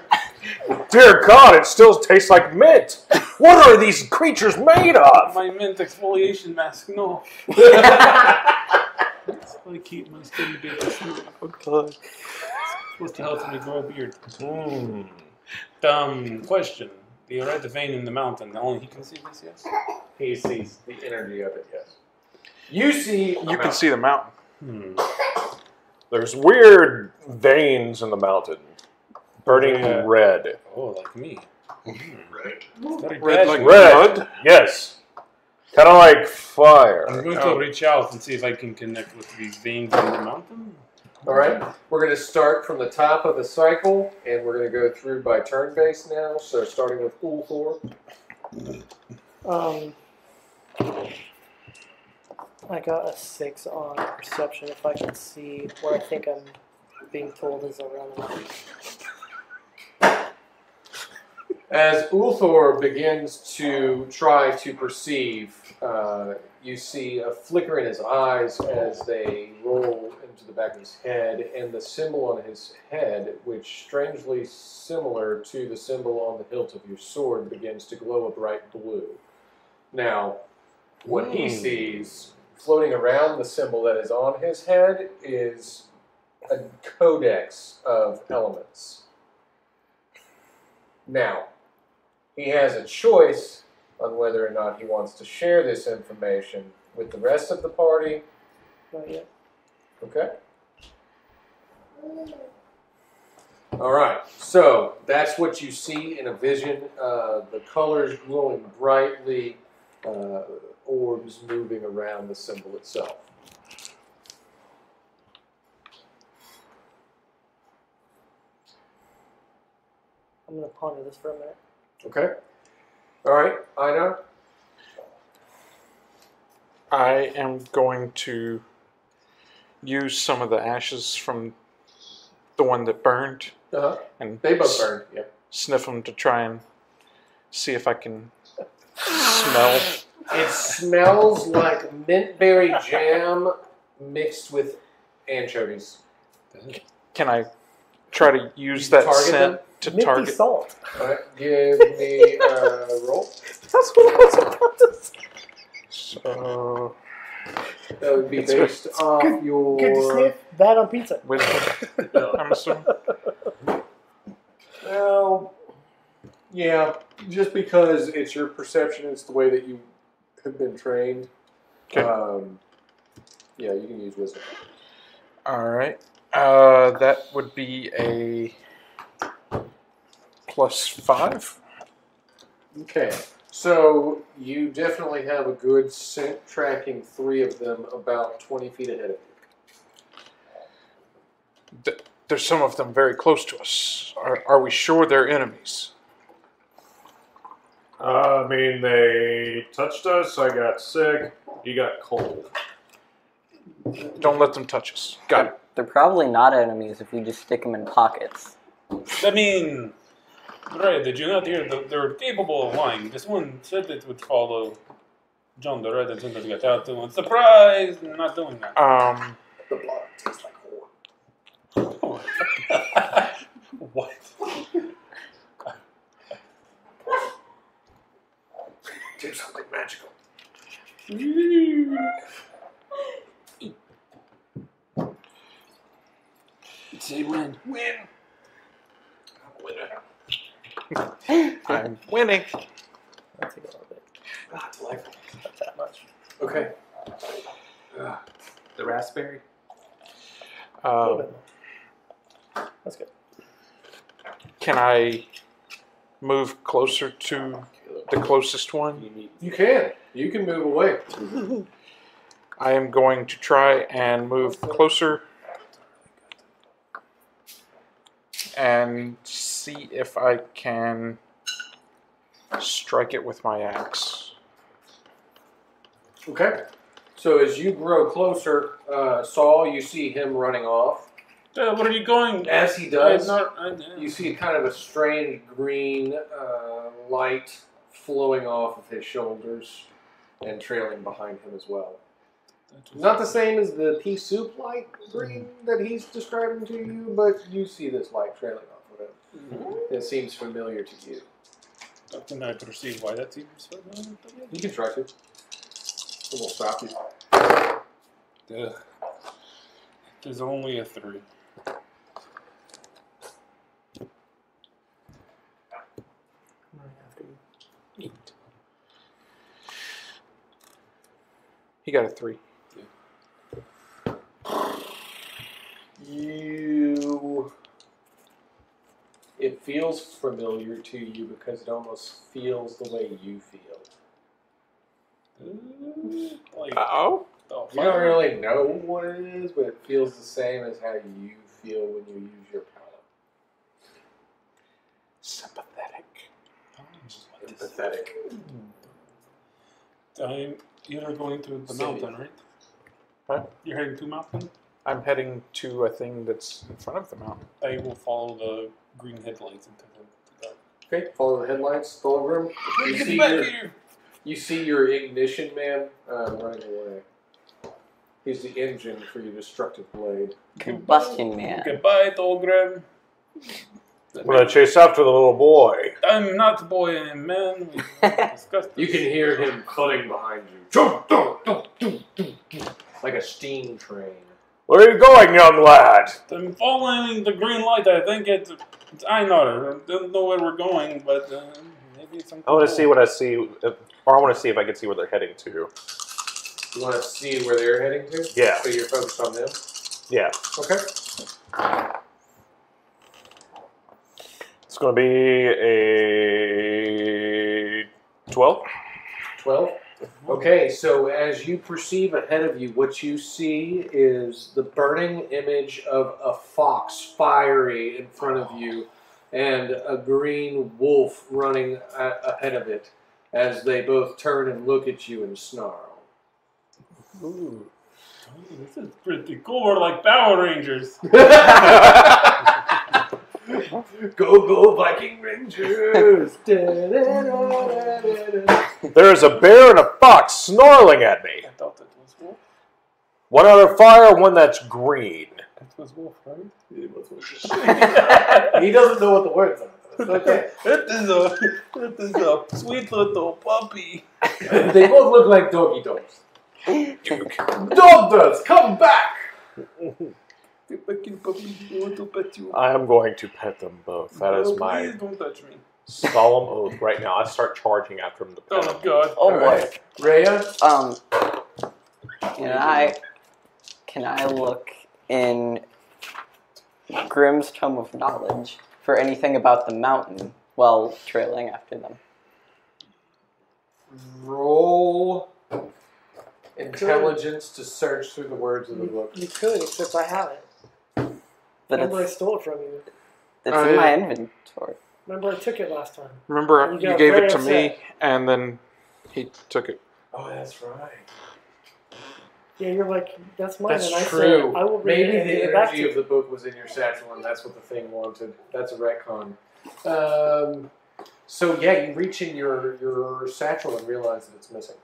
Dear God, it still tastes like mint. What are these creatures made of? My mint exfoliation mask, no. It's like keep my skin big. Okay. Supposed to help me grow a beard. Hmm. Dumb question. The red vein in the mountain. Only he can see this, yes. He sees the energy of it, yes. You see. You can see the mountain. Hmm. There's weird veins in the mountain, burning Yeah. red. Oh, like me. Right? Red like. Red. blood. Yes. Kind of like fire. I'm going Oh. to reach out and see if I can connect with these veins in the mountain. All right, we're going to start from the top of the cycle, and we're going to go through by turn base now. So starting with Ulthor. Um, I got a six on perception. If I can see where I think I'm being told is around. As Ulthor begins to try to perceive, uh, you see a flicker in his eyes as they roll into the back of his head, and the symbol on his head, which strangely similar to the symbol on the hilt of your sword, begins to glow a bright blue. Now, what he Hmm. sees floating around the symbol that is on his head is a codex of elements. Now, he has a choice on whether or not he wants to share this information with the rest of the party. Not yet. Okay? All right, so that's what you see in a vision. Uh, the colors glowing brightly, uh, orbs moving around the symbol itself. I'm gonna ponder this for a minute. Okay. All right, Ina. I am going to use some of the ashes from the one that burned Uh-huh. and They both s- burn. Yeah. sniff them to try and see if I can smell. It smells like mint berry jam mixed with anchovies. Can I try to use that target scent them? To Minty target? salt. All right, give me a roll. That's what I was about to say. So, That would be It's based off good- your. Good to sniff. Bad on pizza. wisdom, I'm assuming. Well, yeah, just because it's your perception, it's the way that you have been trained. Okay. Um, yeah, you can use wisdom. All right. Uh, that would be a plus five. Okay, so you definitely have a good scent tracking three of them about 20 feet ahead of you. Th- There's some of them very close to us. Are, are we sure they're enemies? Uh, I mean, they touched us. I got sick. You got cold. Don't let them touch us. Got it. They're probably not enemies if we just stick them in pockets. I mean, right? Did you not hear? that They're capable of lying. This one said it would follow John the Red as soon as he got out. The one surprise, not doing that. Um, The blood tastes like whore. what? Do something magical. Say when. Win. Winner. I'm winning. I'll take a little bit. Ah, delightful. Not that much. Okay. The raspberry. A little Um, bit. That's good. can I move closer to the closest one? You can. You can move away. I am going to try and move closer and see if I can strike it with my axe. Okay. So as you grow closer, uh, Saul, you see him running off. Uh, what are you going? As he does, not. You see kind of a strange green uh, light flowing off of his shoulders and trailing behind him as well. Not the same as the pea soup light green mm. that he's describing to you, but you see this light trailing off of him. Mm-hmm. It seems familiar to you. I can I perceive why that seems familiar? You can try to. It won't stop you. Ugh. There's only a three. He got a three. You. It feels familiar to you because it almost feels the way you feel. Uh, Like, oh. You don't really know what it is, but it feels the same as how you feel when you use your palate. Sympathetic. Empathetic. I'm, you're going to the mountain, right? Huh? You're heading to mountain? I'm heading to a thing that's in front of the mountain. I will follow the green headlights into the dark. Okay, follow the headlights, Thulgrim. You Get see your, you see your ignition man uh, running away. He's the engine for your destructive blade. Combustion man. Goodbye, Tolgrim. I'm gonna chase after the little boy. I'm not the boy, I'm man. We discussed You this. can hear him cutting behind you. Like a steam train. Where are you going, young lad? I'm following the green light. I think it's. it's I know. I don't know where we're going, but uh, maybe it's something. I want to see what I see, if, or I want to see if I can see where they're heading to. You want to see where they're heading to? Yeah. So you're focused on them? Yeah. Okay. It's going to be a 12. 12? Okay, so as you perceive ahead of you, what you see is the burning image of a fox fiery in front of you and a green wolf running a- ahead of it as they both turn and look at you and snarl. Ooh. This is pretty cool. We're like Power Rangers. Go, go, Viking Rangers! There's a bear and a fox snarling at me. I thought that was Wolf. One on fire, one that's green. That was Wolf, right? he doesn't know what the words are. It's okay. That is a that is a sweet little puppy. they both look like doggy dogs. Dog does, come back! Fucking puppy, I want to pet you. I am going to pet them both. That is No, my Please don't touch me. solemn oath right now. I start charging after them. to pet Oh him. God. Oh boy. Alright. Rhea? Um, can I can I look in Grimm's Tome of Knowledge for anything about the mountain while trailing after them? Roll intelligence to search through the words of the book. You could, except I have it. But Remember, I it's, stole it from you. it's Oh, in my inventory. Remember, I took it last time. Remember, You you got gave very it to me, upset. and then he took it. Oh, that's right. Yeah, you're like, that's mine. That's and I true. Said, I will read Maybe it and give the it back energy to of the book was in your satchel, and that's what the thing wanted. That's a retcon. Um, so yeah, you reach in your your satchel and realize that it's missing.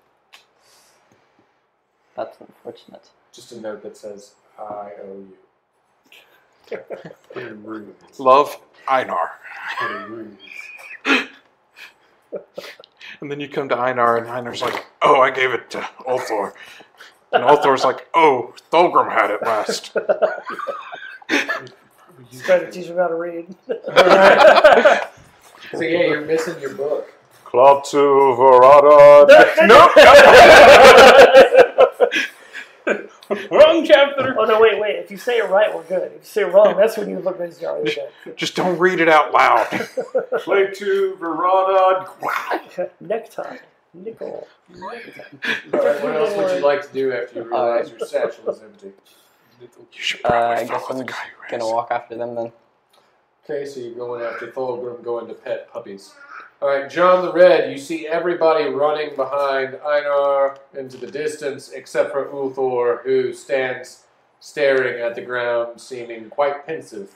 That's unfortunate. Just a note that says "I owe you." Put in runes. Love, Einar. Put in runes. And then you come to Einar, and Einar's like, "Oh, I gave it to Ulthor," and Ulthor's like, "Oh, Thulgrim had it last." Just try to teach him how to read. So yeah, you're missing your book. Club to Verada. Wrong chapter. Oh no, wait, wait. If you say it right, we're good. If you say it wrong, that's when you look at the other Just don't read it out loud. Play to Verada. Necktie. Nickel. All right, what else would you like to do after you realize your satchel is empty? You should Uh, I guess I'm the guy who gonna walk after them then. Okay, so you're going after Thulgrim, going to pet puppies. All right, John the Red, you see everybody running behind Einar into the distance, except for Ulthor, who stands staring at the ground, seeming quite pensive.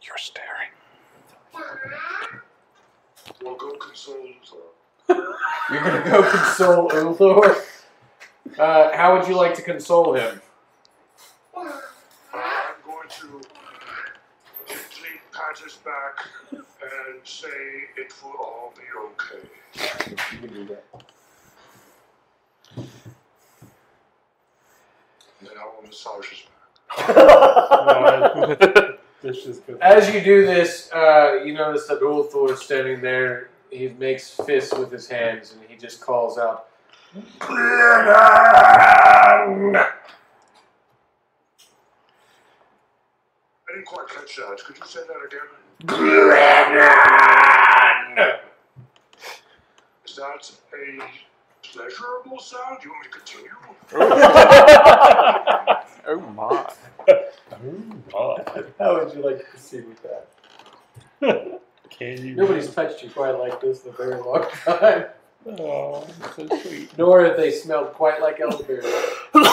You're staring. Well, go console You're going to go console Ulthor? Uh, how would you like to console him? I'm going to gently pat his back and say it will all be okay. You can do that. And then I will massage his back. This is good. As you do this, uh, you notice that Ulthor is standing there. He makes fists with his hands and he just calls out, I didn't quite catch that. Could you say that again? Is that a pleasurable sound? Do you want me to continue? Oh. Oh, oh my. How would you like to proceed with that? Can you? Nobody's touched you quite like this in a very long time. Oh, so sweet. Nor have they smelled quite like elderberry. Would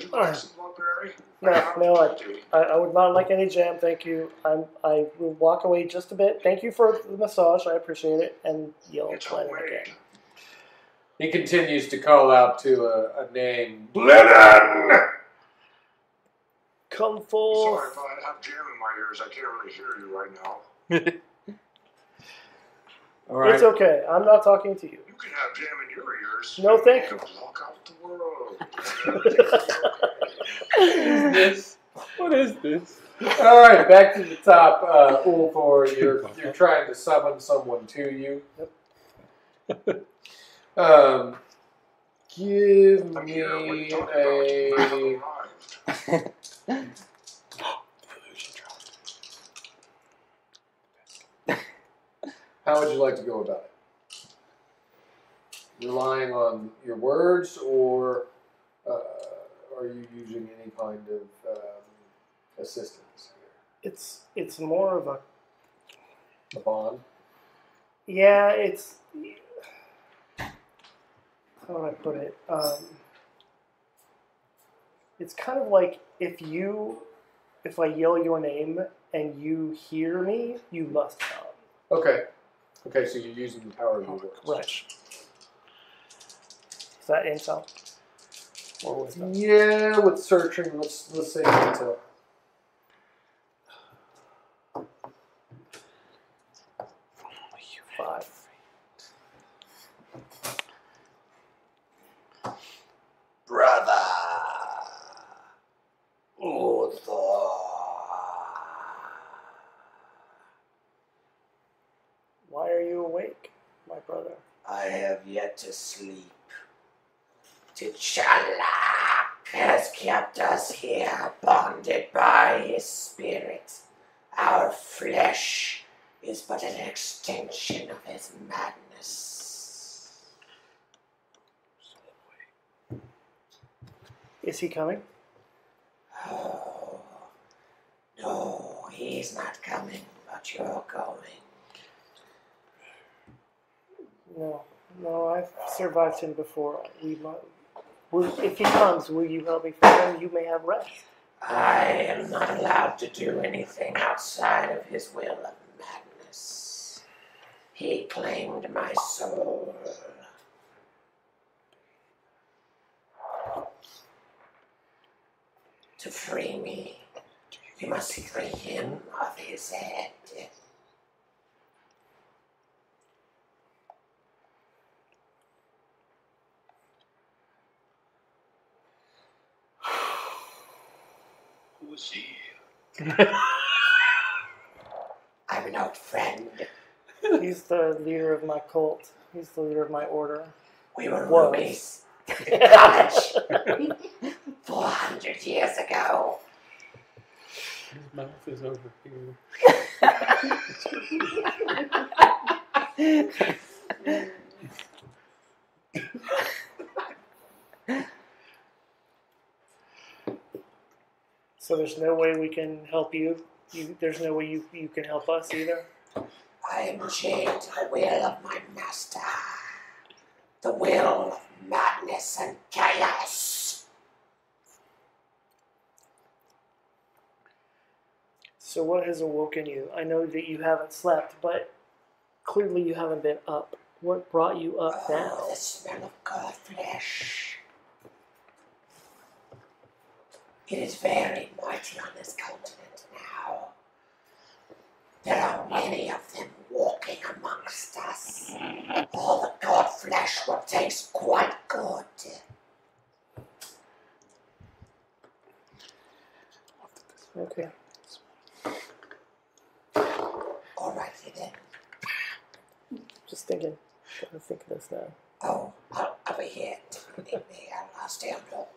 you like some blueberry? No, no, I, I, I would not like any jam, thank you. I'm, I will walk away just a bit. Thank you for the massage, I appreciate it. And you'll It's try it homemade. again. He continues to call out to a, a name. Come Sorry forth. if I have jam in my ears. I can't really hear you right now. All right. It's okay. I'm not talking to you. You can have jam in your ears. No, thank you. Block out the world. Everything's okay what is this? What is this? All right, back to the top. Uh, Ulthor, you're you're trying to summon someone to you. Um, give me a. How would you like to go about it? Relying on your words or uh, are you using any kind of um, assistance It's it's more of a? A bond? yeah. It's how do I put it? Um, it's kind of like if you if I yell your name and you hear me, you must come. Okay. Okay, so you're using the power of your words. Right. Is that intel? Or wisdom? Yeah, with searching, let's let's say intel. Five. Brother! Ulthor! Why are you awake, my brother? I have yet to sleep. T'Challa has kept us here, bonded by his spirit. Our flesh is but an extension of his madness. Is he coming? Oh, no, he's not coming, but you're going. No, no. I've survived him before. We mu- will, if he comes, will you help me find him? You may have rest. I am not allowed to do anything outside of his will of madness. He claimed my soul. To free me, you must free him of his head. Who's he? I'm an old friend. He's the leader of my cult. He's the leader of my order. We were Was. roomies in college 400 years ago. His mouth is over here. So there's no way we can help you. You there's no way you, you can help us either. I am chained to the will of my master. The will of madness and chaos. So what has awoken you? I know that you haven't slept, but clearly you haven't been up. What brought you up Oh, now? the smell of god flesh. It is very mighty on this continent now. There are many of them walking amongst us. All the god flesh will taste quite good. Okay. Alrighty then. Just thinking. Trying to think of this now. Oh, I'll, I'll be here. Leave me. I'll, I'll stay on hold.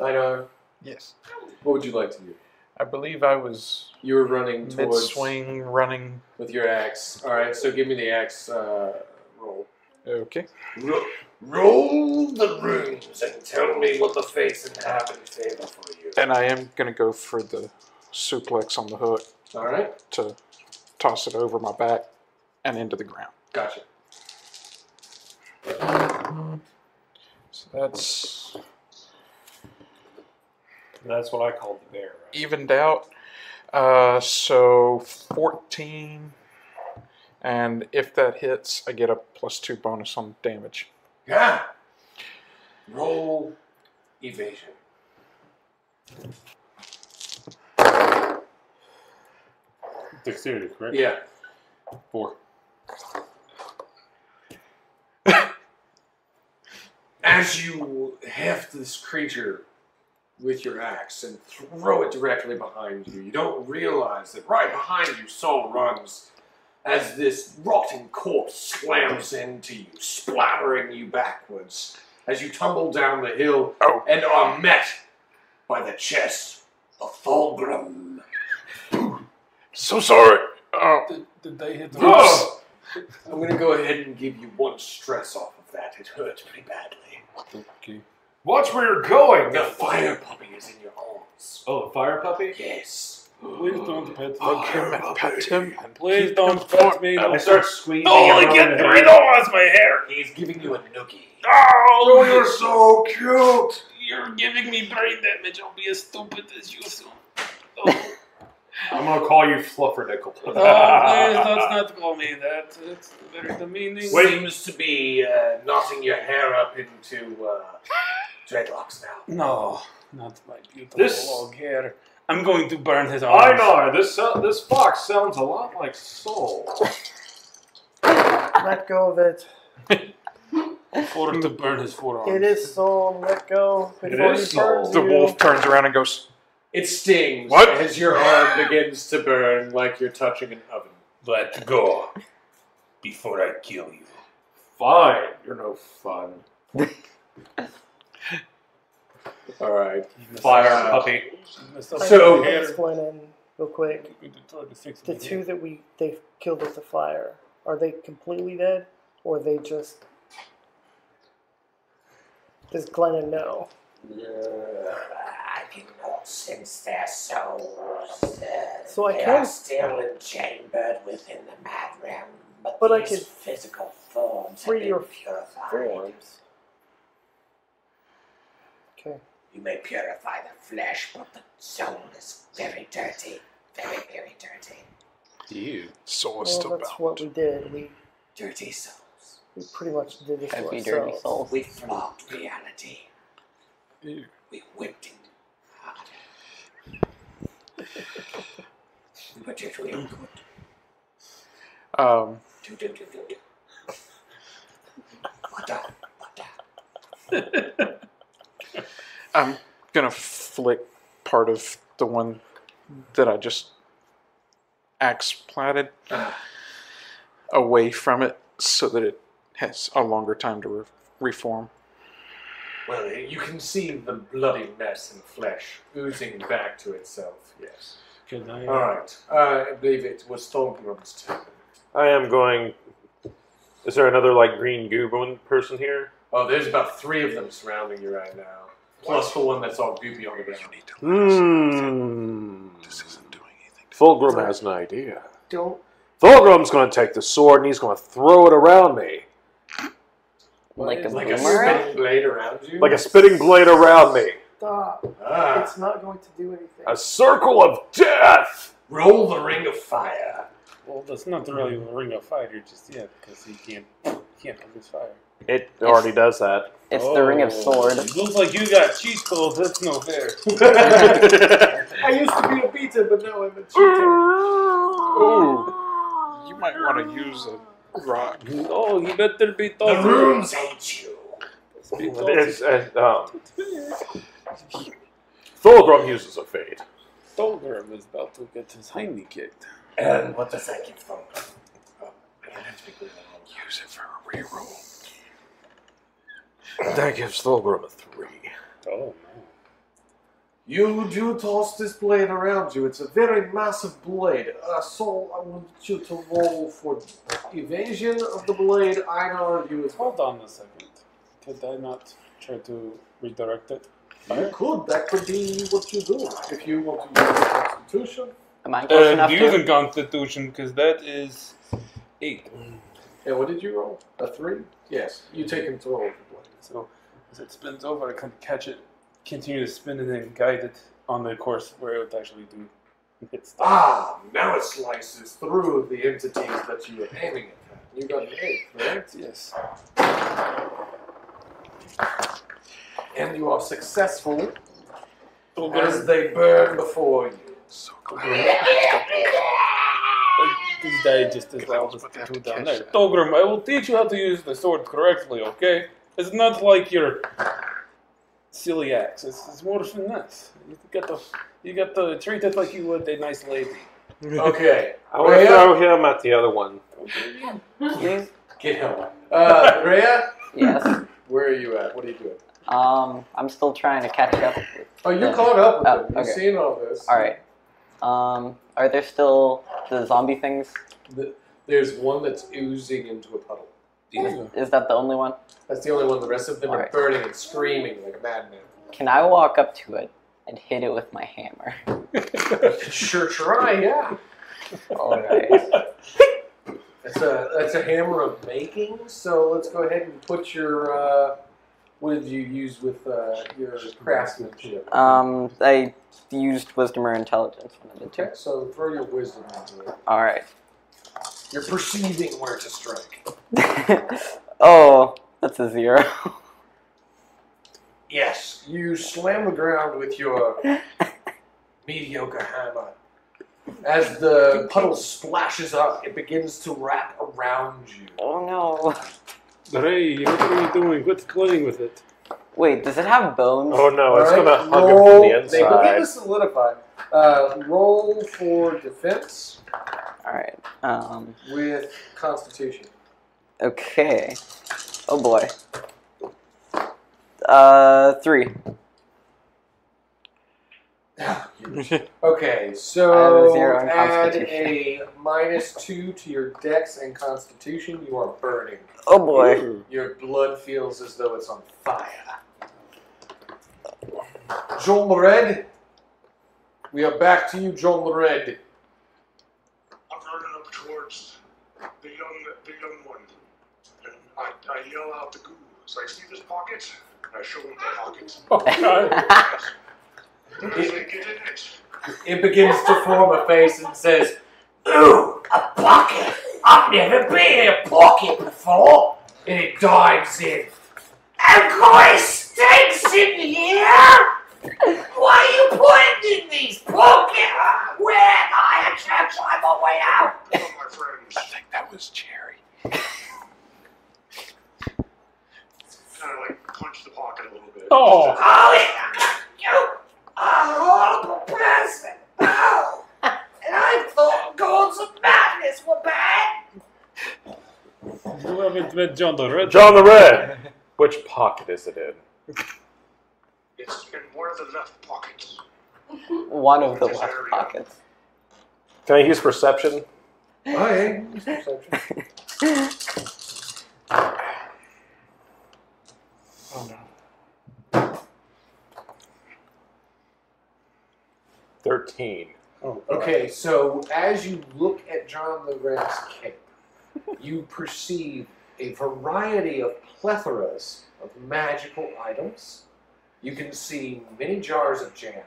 I know. Yes. What would you like to do? I believe I was You were running mid towards swing running. with your axe. All right, so give me the axe uh, roll. Okay. Ro- roll the runes and tell me what the fates have in favor for you. And I am going to go for the suplex on the hook All right, to toss it over my back and into the ground. gotcha. So that's That's what I called the bear. Right? evened out. Uh, so 14. And if that hits, I get a plus two bonus on damage. Yeah. Roll evasion. Dexterity, correct? Yeah. Four. As you heft this creature with your axe and throw it directly behind you, you don't realize that right behind you, Saul runs as this rotting corpse slams into you, splattering you backwards as you tumble down the hill Oh. and are met by the chest of Fulgrim. So sorry. Oh, Did, did they hit the Oh! I'm gonna go ahead and give you one stress off of that. It hurts pretty badly. Okay. Watch where you're going. The fire puppy is in your arms. Oh, the fire puppy. Yes. Please don't pet hug me. him and pet him. And Please don't pet me. I Don't start squeezing. Oh, him I on can't the breathe. head. Oh, that's my hair. He's giving you a noogie. Oh, you're so cute. You're giving me brain damage. I'll be as stupid as you soon. Oh, I'm gonna call you Fluffernickel. oh please, let's not call me that. It's very demeaning. Seems to be uh, knotting your hair up into uh, dreadlocks now. No, not my beautiful This- long hair. I'm going to burn his arms. I know this. Uh, this fox sounds a lot like Saul. Let go of it. Or to burn his forearms. It is soul. Let go before is he burns the you. wolf turns around and goes, It stings What? as your arm begins to burn like you're touching an oven. Let go before I kill you. Fine, you're no fun. All right. Fire Uh, puppy. So- So explain in real quick. The The two that we they killed with the fire are they completely dead or they just? Does Glennon know? I cannot sense their souls. Uh, So I they can- are still enchained within the mad realm, but, But I these can physical forms free have been your purified. Forms. Okay. You may purify the flesh, but the soul is very dirty. Very, very dirty. You. soul is Well, still that's bound. what we did. We Dirty souls. we pretty much did this to Heavy, dirty ourselves. souls. We flogged reality. You. We whipped it hard. Um? I'm gonna flick part of the one that I just axe platted away from it so that it has a longer time to re- reform. Well, you can see the bloody mess and flesh oozing back to itself. Yes. Can I? All right. Uh, I believe it was Thornbrum's turn. I am going. Is there another like green goobin person here? Oh, there's about three of them surrounding you right now, plus the one that's all goopy on the ground. Hmm. This isn't doing anything. Fulgrim has an idea. Don't Fulgrim's going to take the sword and he's going to throw it around me Like a like a boomerang? spinning blade around you. like a spitting blade around me. stop. Ah, It's not going to do anything. A circle of death. roll the ring of fire. Well, that's not really a ring of fire just yet, because he can't he can't produce fire. It already does that. It's the ring of Oh, sword. it Looks like you got cheat codes. That's no fair. I used to be a beta, but now I'm a cheater. Ooh, you might want to use a rock. Oh, you better be The tough. rooms hate you. It's, and, um, Fulgrim uses a fade. Dolgrim is about to get his hiney kicked. And what does that give them? Oh, I don't have to be good at. Use it for a reroll. That gives Fulgrim a three. Oh no. You do toss this blade around you. It's a very massive blade. Uh, so I want you to roll for evasion of the blade. I know you as well. Hold on a second. Could I not try to redirect it? You could. That could be what you do. If you want to use the Constitution. Am I close And enough using to? Constitution, because that is eight. And what did you roll? A three? Yes. You take control of the blade. So as it spins over, I can catch it, continue to spin, it and then guide it on the course where it would actually do its stuff. Ah, now it slices through the entities that you were aiming at. You got an eight, correct? Yes. And you are successful So as they burn before you. So These guys just as well as the two down there. Togrim, I will teach you how to use the sword correctly, okay? It's not like your silly axe. It's, it's more finesse. You got to you got to treat it like you would a nice lady. Okay. I want to Rhea? throw him at the other one. Yes. Get him. Uh, Rhea, Yes. where are you at? What are you doing? Um, I'm still trying to catch up. With Oh, you're Yeah. caught up with Oh, him. You've okay. seen all this. All right. Um, are there still the zombie things? The, there's one that's oozing into a puddle. Is, is that the only one? That's the only one. The rest of them are Alright. burning and screaming like a madman. Can I walk up to it and hit it with my hammer? sure try, yeah. All right. That's a that's a hammer of making. So let's go ahead and put your uh, what did you use with uh, your craftsmanship? Um, I used wisdom or intelligence one of the two. Okay, so throw your wisdom into it. All right. You're perceiving where to strike. oh, that's a zero. Yes, you slam the ground with your mediocre hammer. As the puddle splashes up, it begins to wrap around you. oh no. Ray, what are you doing? Quit playing with it. Wait, does it have bones? Oh no, it's Alright, gonna hug him roll- from the They begin to inside. solidify. Uh, roll for defense All right. Um. with Constitution. Okay. Oh boy. Uh, three. Okay, I so have a zero in add Constitution. a minus two to your Dex and Constitution. You are burning. Oh boy. Your blood feels as though it's on fire. John Red, we are back to you, John Red. I'm running up towards the young, the young one, and I, I yell out the goo. So I see this pocket, and I show him the pocket. Oh god. And I get in it. It begins to form a face and says, Ooh, a pocket. I've never been in a pocket before. and it dives in. Of course, stinks in here. Why are you putting in these pockets? Where am I? I can't find my way out. Hello, my friends. I think that was Cherry. Kind of like punch the pocket a little bit. Oh. Oh, you a horrible person. Oh, and I thought gods of madness were bad. You haven't met John the Red. John the Red. Which pocket is it in? It's in one of the left pockets. One of the left pockets. Can I use perception? Oh, yeah. use perception. 15. Oh, Okay, so as you look at John the Red's cape, you perceive a variety of plethoras of magical items. You can see many jars of jam,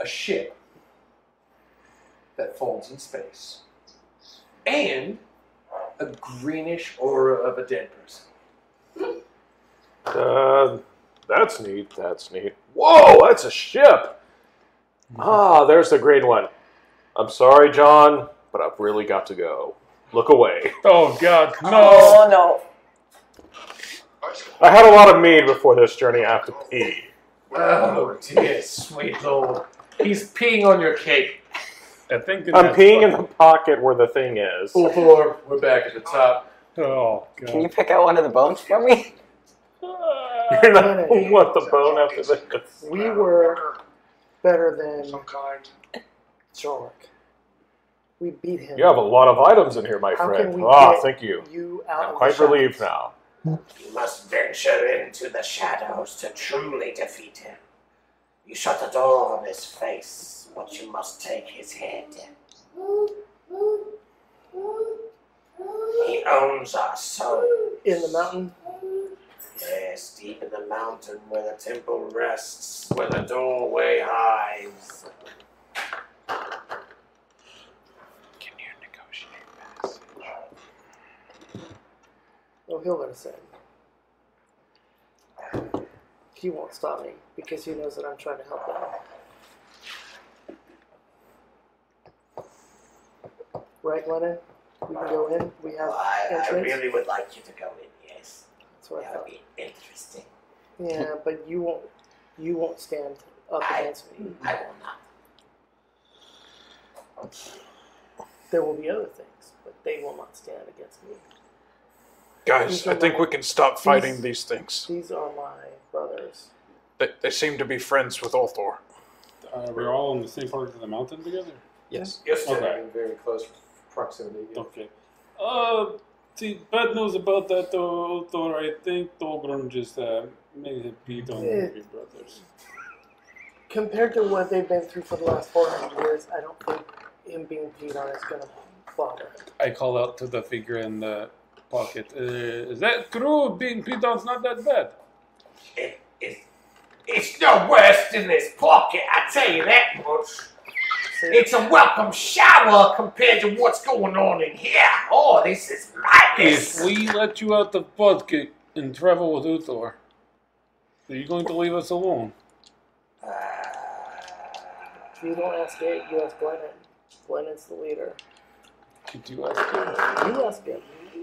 a ship that folds in space, and a greenish aura of a dead person. Uh, that's neat. That's neat. Whoa, that's a ship. Ah, there's the green one. I'm sorry, John, but I've really got to go. Look away. oh god, no. Oh no. I had a lot of mead before this journey. I have to pee. Oh dear, sweet lord. He's peeing on your cape. I think I'm peeing in the pocket where the thing is. Ulthor, we're back at the top. Oh Can you pick out one of the bones for me? You're not want the bone after this. We were better than Some kind. Jork. We beat him. You have a lot of items in here, my How friend. can we Ah, get thank you. You out I'm of quite the relieved now. You must venture into the shadows to truly defeat him. You shut the door on his face, but you must take his head. He owns our soul. In the mountain. Yes, deep in the mountain where the temple rests, where the doorway hides. Can you negotiate passage? Oh, he'll let us in. He won't stop me because he knows that I'm trying to help him. Right, Glennon? We can go in. We have Well, I, I entrance. really would like you to go in, yes. That's what I That thought. would be interesting. Yeah, but you won't. You won't stand up I- against me. I will not. There will be other things, but they will not stand against me. Guys, I think we can stop fighting these things. These are my brothers. They, they seem to be friends with Ulthor. Uh, we're all in the same part of the mountain together. Yes. Yes. Okay. In very close proximity. yeah. Okay. Uh, see, bad news about that though, Thor. I think Thorgrim just uh, made a beat on the your brothers. Compared to what they've been through for the last 400 years, I don't think him being peed on is going to bother. I call out to the figure in the pocket. Uh, is that true? Being peed on's not that bad. It, it, it's no worse than this pocket, I tell you that much. It's a welcome shower compared to what's going on in here. Oh, this is madness. If we let you out the pocket and travel with Ulthor, are you going to leave us alone? If you don't ask it, you ask Glennon. Glennon's the leader. Did you ask him? You ask him.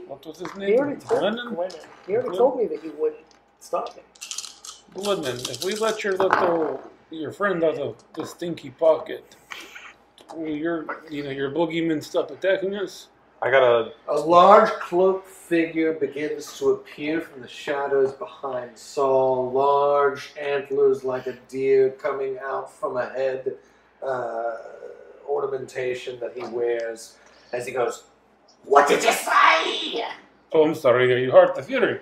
What was his He name? already told Glennon? Glennon. He already told me that he wouldn't stop me. Glennon, if we let your little your friend out of the stinky pocket, will your you know your boogeyman stop attacking us? I got a. A large cloaked figure begins to appear from the shadows behind Saul. Large antlers like a deer coming out from a head uh, ornamentation that he wears as he goes, What did you say? Oh, I'm sorry. Are you hard of hearing?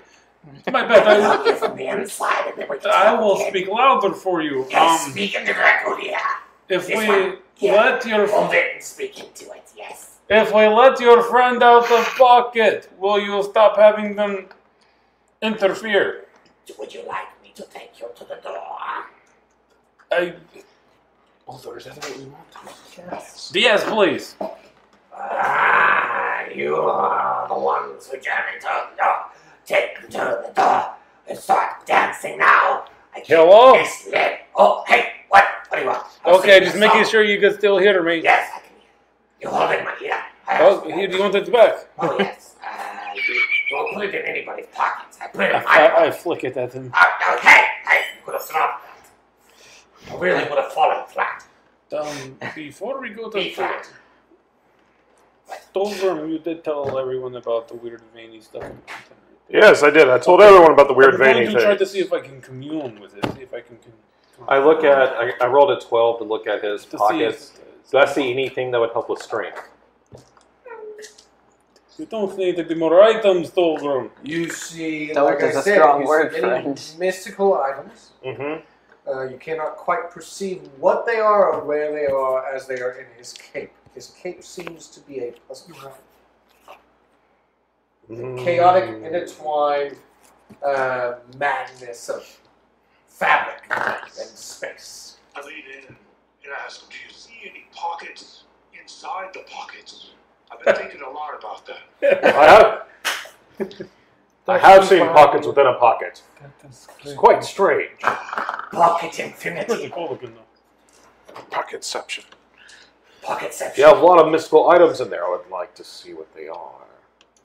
My bad. I love you I, from the inside and then we I will speak louder for you. Yes, Um, speak into Draculia. if this we one. Yeah. let your Hold it and speak into it, yes. if we let your friend out of pocket, will you stop having them interfere? Would you like me to take you to the door? I. Oh, is that what we want? Yes. Yes, please. Ah, you are the ones who jam into the door. Take them to the door and start dancing now. I keep Hello? this lit. Oh, hey, what? What do you want? I'm Okay, just making song. sure you can still hear me. Yes, I can hear. You hold in my ear. Oh, here, for do you want it back? Oh, yes. Uh, you don't put it in anybody's pockets. I put it in my I, I flick it at him. Oh, okay, hey, you could have stopped that. I really would have fallen flat. Um, before we go Be to flat. Dolgrim, you did tell everyone about the weird veiny stuff. Yes, I did. I told everyone about the weird I'm going veiny to try thing. to see if I can commune with it. See if I can. Con- I look at. I, I rolled a twelve to look at his to see pockets. if Do I see anything that would help with strength? you don't need to be more items, Dolgrim. You see, Don't like I is a said, strong you word, see many friend. mystical items. Mm-hmm. Uh, you cannot quite perceive what they are or where they are as they are in his cape. His cape seems to be a pleasant. Mm. chaotic, intertwined uh, madness of fabric and space. I lean in and ask, do you see any pockets inside the pockets? I've been thinking a lot about that. I have. I have seen pockets within a pocket. It's quite strange. Pocket infinity. Pretty cool looking though. Pocketception. Pocketception. You have a lot of mystical items in there. I would like to see what they are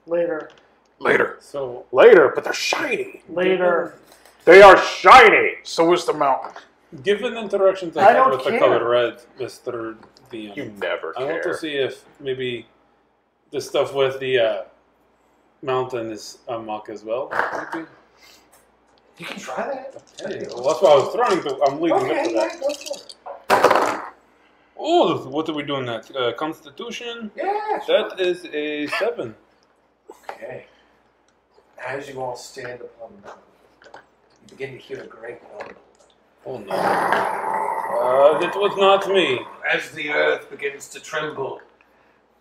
Later. Later. So later, but they're shiny. Later. They are shiny. So is the mountain. given interactions I, I had don't with the care. color red, Mister DM, You never I want to care. see if maybe the stuff with the uh, mountain is a mock as well. Maybe. You can try that. Hey, well, that's what I was throwing. to. I'm leading up Okay, to yeah, that. go for it. Oh, what are we doing next? Uh, Constitution. Yeah, sure. That is a seven. Okay. As you all stand upon the mountain, you begin to hear a great rumble. Oh no. Uh, that was not me. As the earth begins to tremble,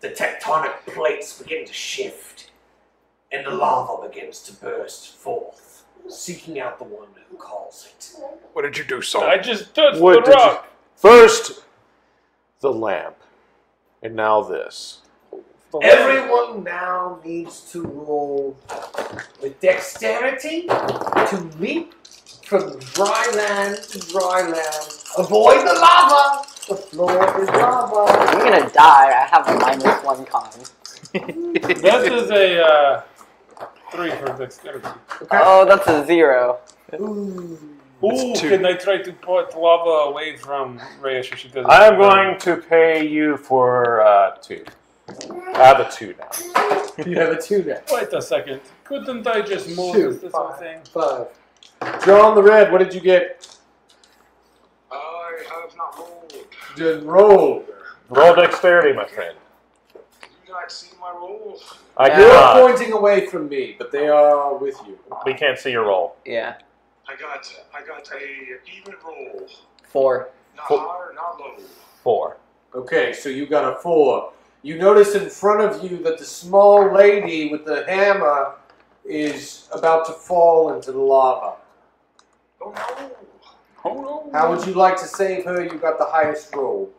the tectonic plates begin to shift, and the lava begins to burst forth, seeking out the one who calls it. What did you do, Saul? I just touched What the did you- rock. First, the lamp, and now this. Everyone now needs to roll with dexterity to leap from dry land to dry land. Avoid the lava. The floor is lava. I'm gonna die. I have a minus one con. this is a uh, three for dexterity. Oh, that's a zero. Ooh. Ooh, can I try to put lava away from Rhea so she doesn't? I am going to pay you for uh, two. I have a two now. You have a two now. Wait a second. Couldn't I just move Two, this, this whole five. thing? Five. Draw on the red. What did you get? I have not rolled. Then roll. Roll dexterity, my friend. Do you not see my roll? I Yeah. do They're not. pointing away from me, but they are with you. We can't see your roll. Yeah. I got I got a even roll. Four. Not Four. high, not low. Four. Okay, so you got a four. You notice in front of you that the small lady with the hammer is about to fall into the lava. Oh no! Oh no. How would you like to save her? You got the highest roll.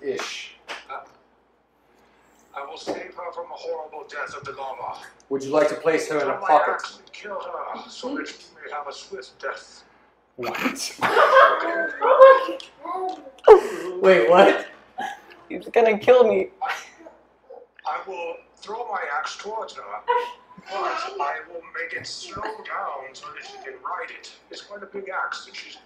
Ish. I will save her from a horrible death of the lava. Would you like to place her in a Throw my pocket? axe kill her so that she may have a swift death. What? Wait, what? He's gonna kill me. I will throw my axe towards her, but I will make it slow down so that she can ride it. It's quite a big axe, and she's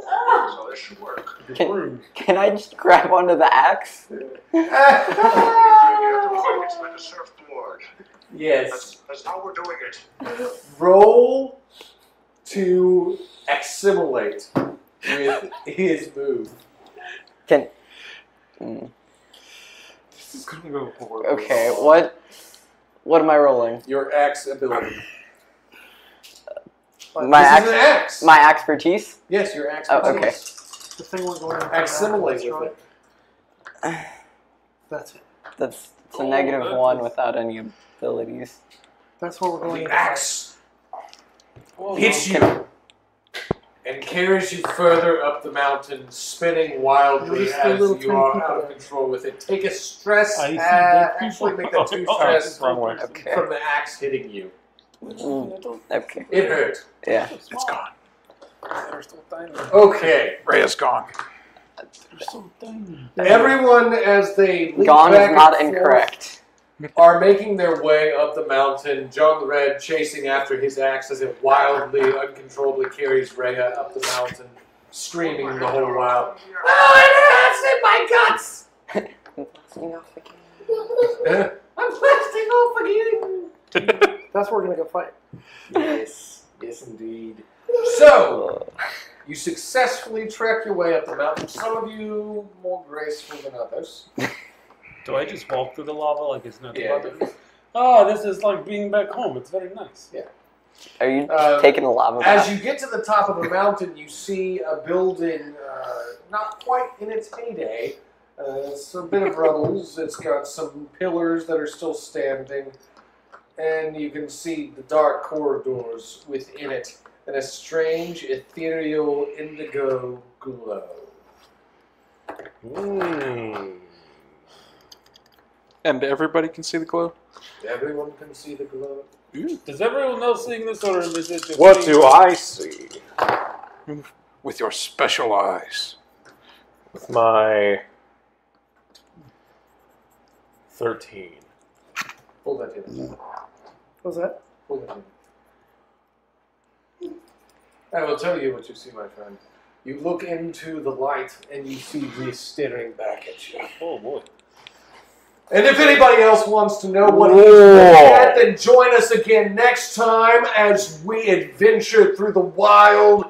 so this should work. Can, can I just grab onto the axe? You have to ride it like a yes. That's, that's how we're doing it. Roll to assimilate with his move. Can. Hmm. This is gonna go horrible. Okay, what? What am I rolling? Your axe ability. Uh, My this axe. is an axe. My expertise. yes, your axe. Oh, okay. The thing we're going to Assimilate with it. That's it. That's it's a Oh, negative that one without any abilities. That's what we're going The to axe Well, hits you and carries you further up the mountain, spinning wildly just as you are out of there. control with it. Take a stress. I uh, actually, make that two Oh, stress Wrong way. Okay. from the axe hitting you. Mm, Okay. It hurt. Yeah. It's gone. They're so tiny. Okay. Ray is gone. They're so tiny. Everyone, as they leap Gone is not and forth, incorrect. Are making their way up the mountain. John the Red chasing after his axe as it wildly, uncontrollably carries Rhea up the mountain, screaming the whole while. Oh, it hurts in my guts! I'm blasting off again! That's where we're going to go fight. Yes, yes indeed. So, you successfully trek your way up the mountain. Some of you more graceful than others. Do I just walk through the lava like it's nothing? Yeah. Oh, this is like being back home. It's very nice. Yeah. Are you Um, taking the lava As bath? you get to the top of the mountain, you see a building uh, not quite in its heyday. Uh, it's a bit of rubbles. It's got some pillars that are still standing, and you can see the dark corridors within it, and a strange ethereal indigo glow. Mm. And everybody can see the glow? Everyone can see the glow. Does everyone else seeing this, or is it just What me? do I see? With your special eyes. With my 13. Pull that in. What was that? Pull that in. I will tell you what you see, my friend. You look into the light and you see this staring back at you. Oh boy. And if anybody else wants to know what he's at, then join us again next time as we adventure through the wild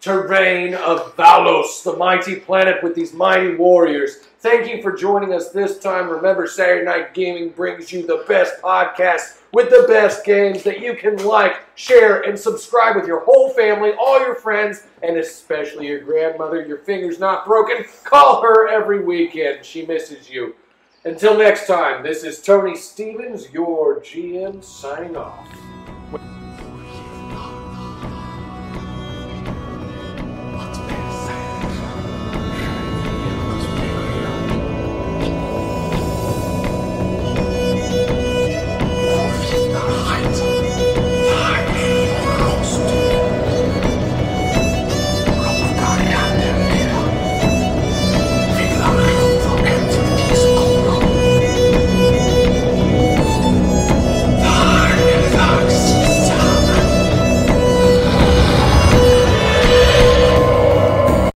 terrain of Valos, the mighty planet with these mighty warriors. Thank you for joining us this time. Remember, Saturday Night Gaming brings you the best podcast with the best games that you can like, share, and subscribe with your whole family, all your friends, and especially your grandmother. Your finger's not broken. Call her every weekend. She misses you. Until next time, this is Tony Stephens, your GM, signing off.